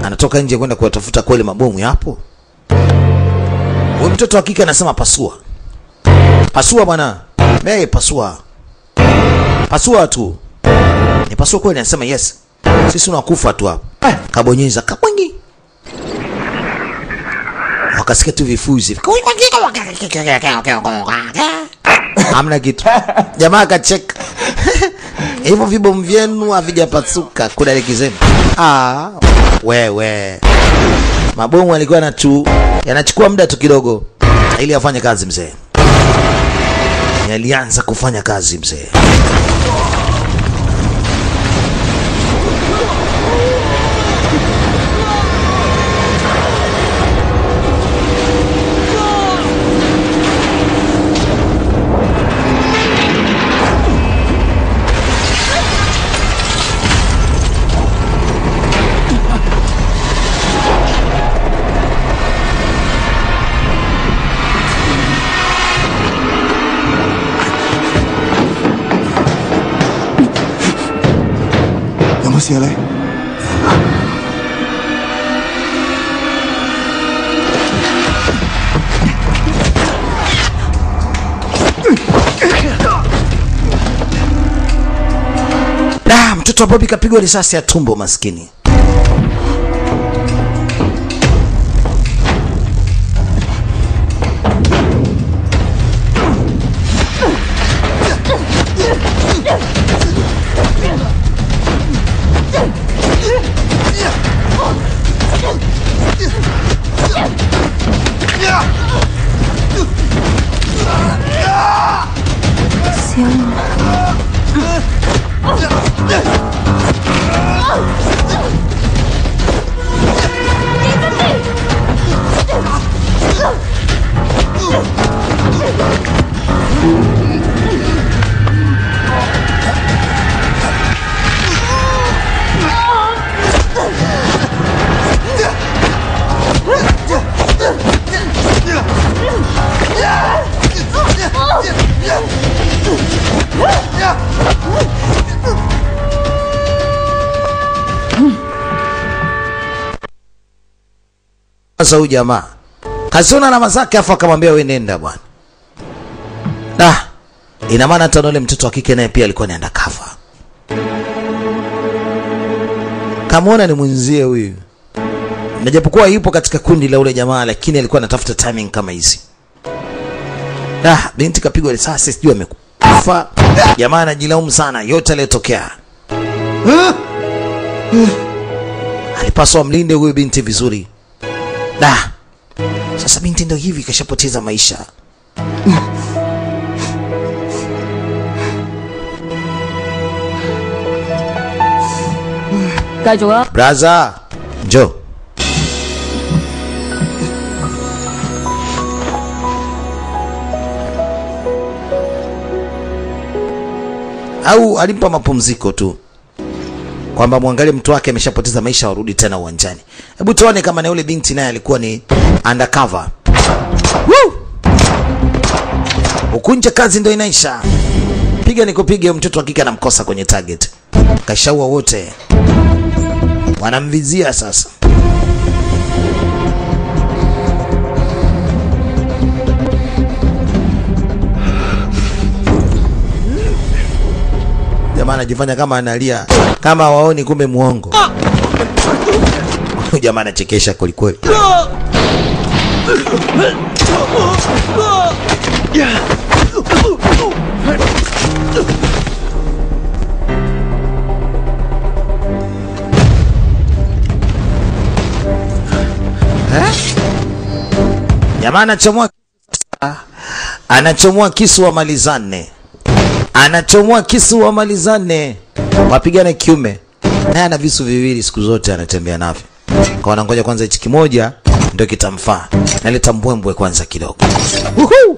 Speaker 1: anatoka nje kwenda kuwatafuta kweli mabomu yapo. Huyu mtoto wa kike anasema pasua, pasua bwana, hey, pasua, pasua tu, ni pasua kweli? Anasema yes, sisi unakufa tu hapo. Kabonyeza. Kabonyi, wakasikia tu vifuzi. Hamna kitu. Jamaa akacheka hivyo vibomu vyenu havijapasuka, kudalikizeni. Ah, wewe, mabomu alikuwa natu yanachukua muda tu kidogo ili afanye kazi mzee. Yalianza kufanya kazi mzee.
Speaker 2: ciele.
Speaker 1: Da, mtoto wa Bobi kapigwa risasi ya tumbo maskini. Sasa huyu jamaa kaziona alama zake, afu akamwambia wewe nenda bwana. Da, ina maana hata yule mtoto wa kike naye pia alikuwa ni undercover. Kamwona ni mwenzie huyu, na japokuwa yupo katika kundi la ule jamaa, lakini alikuwa anatafuta timing kama hizi. Da, binti kapigwa risasi, sijui amekufa. Jamaa anajilaumu sana yote aliyotokea. Alipaswa mlinde huyu binti vizuri. Da, sasa binti ndo hivi kashapoteza maisha. Braza, njoo. Au alimpa mapumziko tu kwamba mwangalie mtu wake ameshapoteza maisha, warudi tena uwanjani. Hebu tuone kama na yule binti naye alikuwa ni undercover. Woo! Ukunje kazi ndio inaisha. Piga nikupige, mtoto wa kike anamkosa kwenye target, kashaua wote, wanamvizia sasa. Jamaa anajifanya kama analia, kama waoni, kumbe muongo. Huyu jamaa anachekesha kwelikweli. Eh? Jamaa anachomoa anachomoa kisu wamalizane, anachomoa kisu wamalizane, wapigane kiume. Naye ana visu viwili siku zote anatembea navyo, kwa wanangoja kwanza hichi kimoja ndio kitamfaa. Naleta mbwembwe kwanza kidogo. Uhu!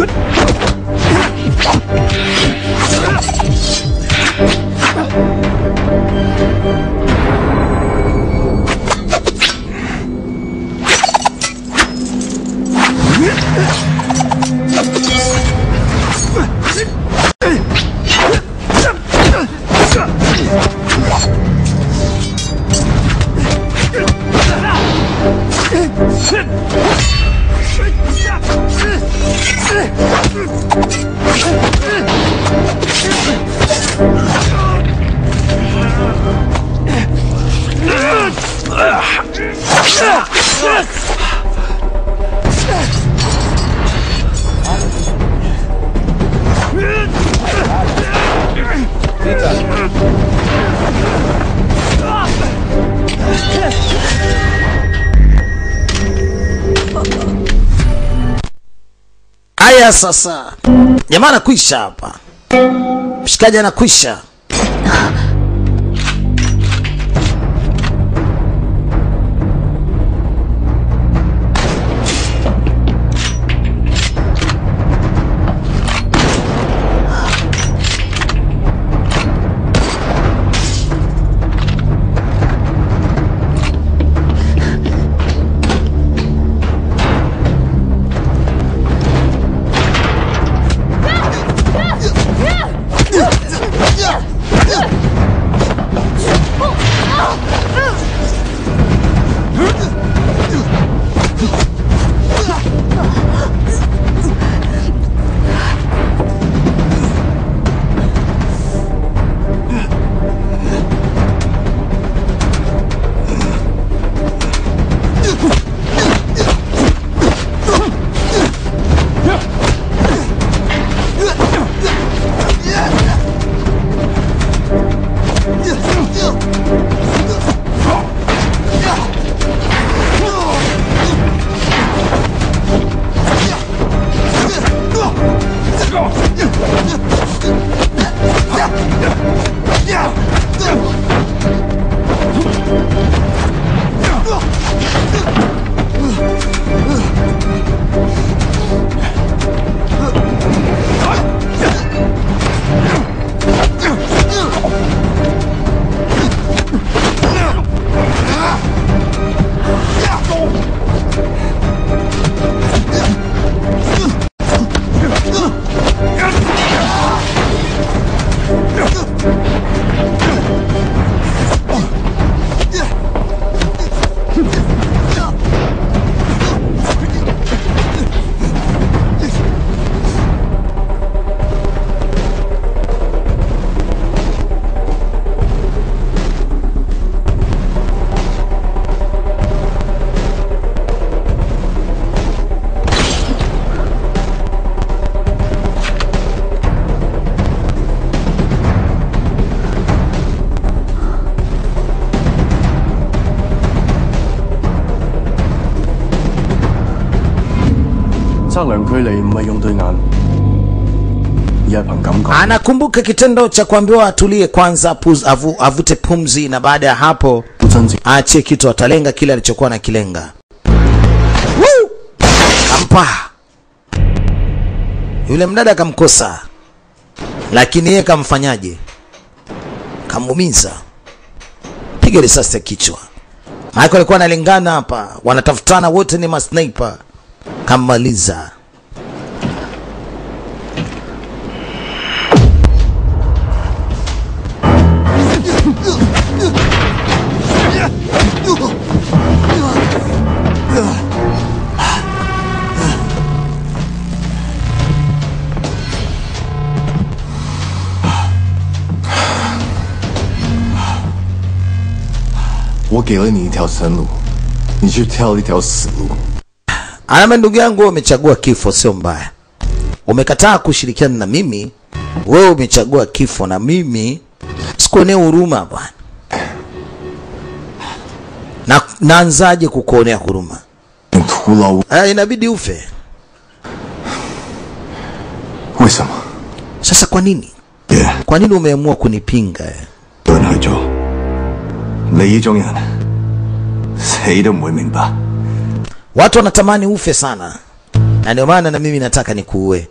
Speaker 1: Haya sasa, jamaa anakwisha hapa, mshikaji anakwisha.
Speaker 9: 量距离唔系用对眼，而系凭感觉。
Speaker 1: anakumbuka kitendo cha kuambiwa atulie kwanza puz, avu, avute pumzi na baada ya hapo aachie kitu atalenga kile alichokuwa na kilenga Woo! kampa yule mdada kamkosa lakini yeye kamfanyaje kamumiza piga risasi ya kichwa Michael alikuwa analingana hapa wanatafutana wote ni masniper kammaliza
Speaker 13: 我给了你一条生路，你却挑了一条死路。
Speaker 1: Anama, ndugu yangu, wewe umechagua kifo, sio mbaya. Umekataa kushirikiana na mimi, wewe umechagua kifo, na mimi sikuonea huruma bwana. Na naanzaje kukuonea huruma?
Speaker 13: 徒劳，
Speaker 1: Aya, inabidi ufe.
Speaker 13: 为什么？
Speaker 1: Sasa kwa nini? Kwa nini umeamua kunipinga? eh?
Speaker 2: 有人去做，你呢种人死都唔会明白。
Speaker 1: Watu wanatamani ufe sana, na ndio maana na mimi nataka nikuue.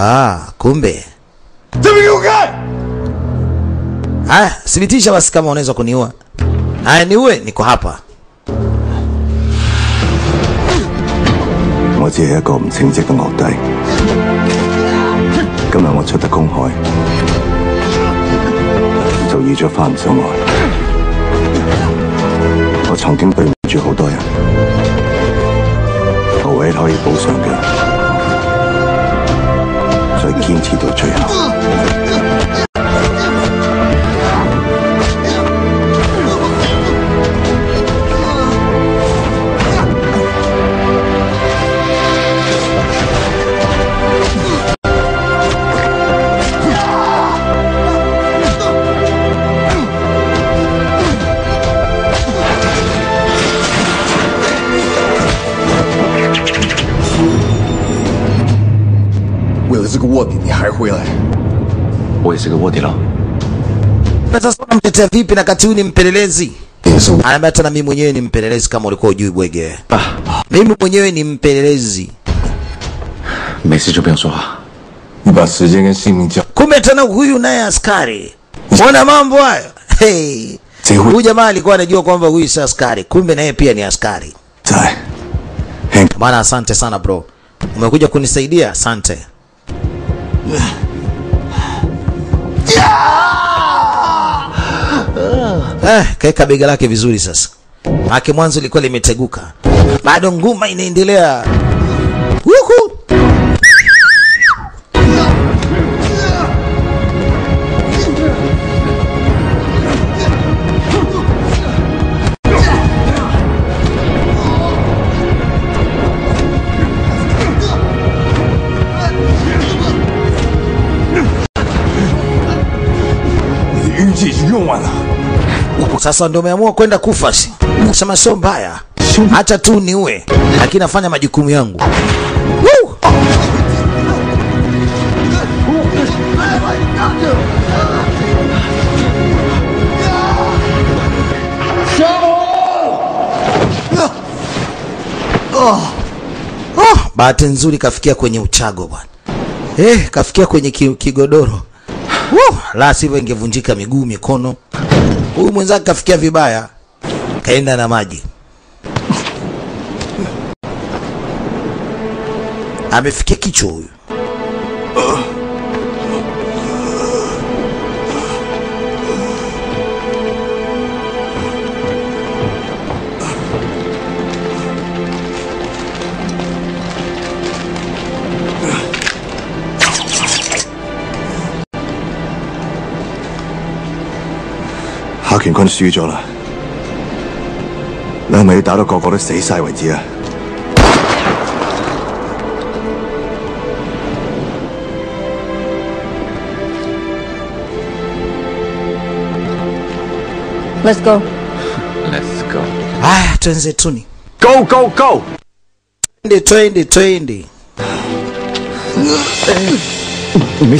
Speaker 1: Ah, kumbe haya, thibitisha basi kama unaweza kuniua. Haya, niue, niko hapa.
Speaker 2: 我曾经对唔住好多人，我唯一可以补偿嘅，就坚持到最
Speaker 13: 后。卧底，你还回来？
Speaker 14: 我也是个卧底佬。
Speaker 1: Sasa unamtetea vipi na kati huyu ni mpelelezi? Anaambia hata na mimi mwenyewe ni mpelelezi kama ulikuwa ujui bwege. Mimi mwenyewe ni mpelelezi.
Speaker 14: 没事就不用说话。
Speaker 13: 你把时间跟性命交，
Speaker 1: Kumbe tena huyu naye askari. Mbona mambo hayo? Hey. Huyu jamaa alikuwa anajua kwamba huyu si askari, kumbe naye pia ni askari. Bwana, asante sana bro, umekuja kunisaidia, asante. Eh, kaeka bega lake vizuri sasa. hake mwanzo ilikuwa limeteguka, bado nguma inaendelea. Sasa ndio umeamua kwenda kufa, si? Sema sio mbaya, hata tu niue, lakini nafanya majukumu yangu. Woo! Oh, bahati nzuri kafikia kwenye uchago bwana. Eh, kafikia kwenye ki, kigodoro. La sivyo ingevunjika miguu, mikono. Huyu mwenzake kafikia vibaya, kaenda na maji. Amefikia kichwa huyu.《
Speaker 2: 夏權軍輸咗啦，你係咪要打到個個都死晒為止啊
Speaker 11: ？Let's go.
Speaker 14: Let's go.
Speaker 1: Haya, twenzetuni.
Speaker 14: Go go go.
Speaker 1: Twende twende twende.
Speaker 8: 你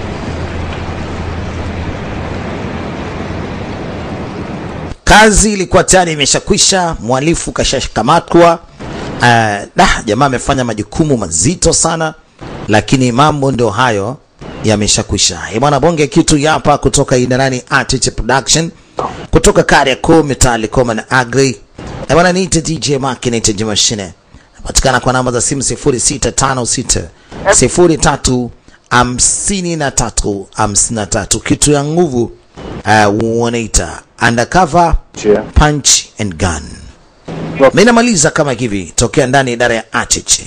Speaker 1: Kazi ilikuwa tayari imeshakwisha, mhalifu kashakamatwa. Uh, da, jamaa amefanya majukumu mazito sana, lakini mambo ndio hayo yameshakwisha. E bwana, bonge kitu hapa kutoka Inarani Artist Production kutoka Kariakoo mitaa Likoma na Agri. Eh, bwana, niite DJ Mark, niite DJ Machine. Napatikana kwa namba za simu 0656 03 hamsini na tatu hamsini na tatu kitu ya nguvu uh, wanaita undercover punch and gun. Mimi namaliza kama hivi tokea ndani ya idara ya Achiche.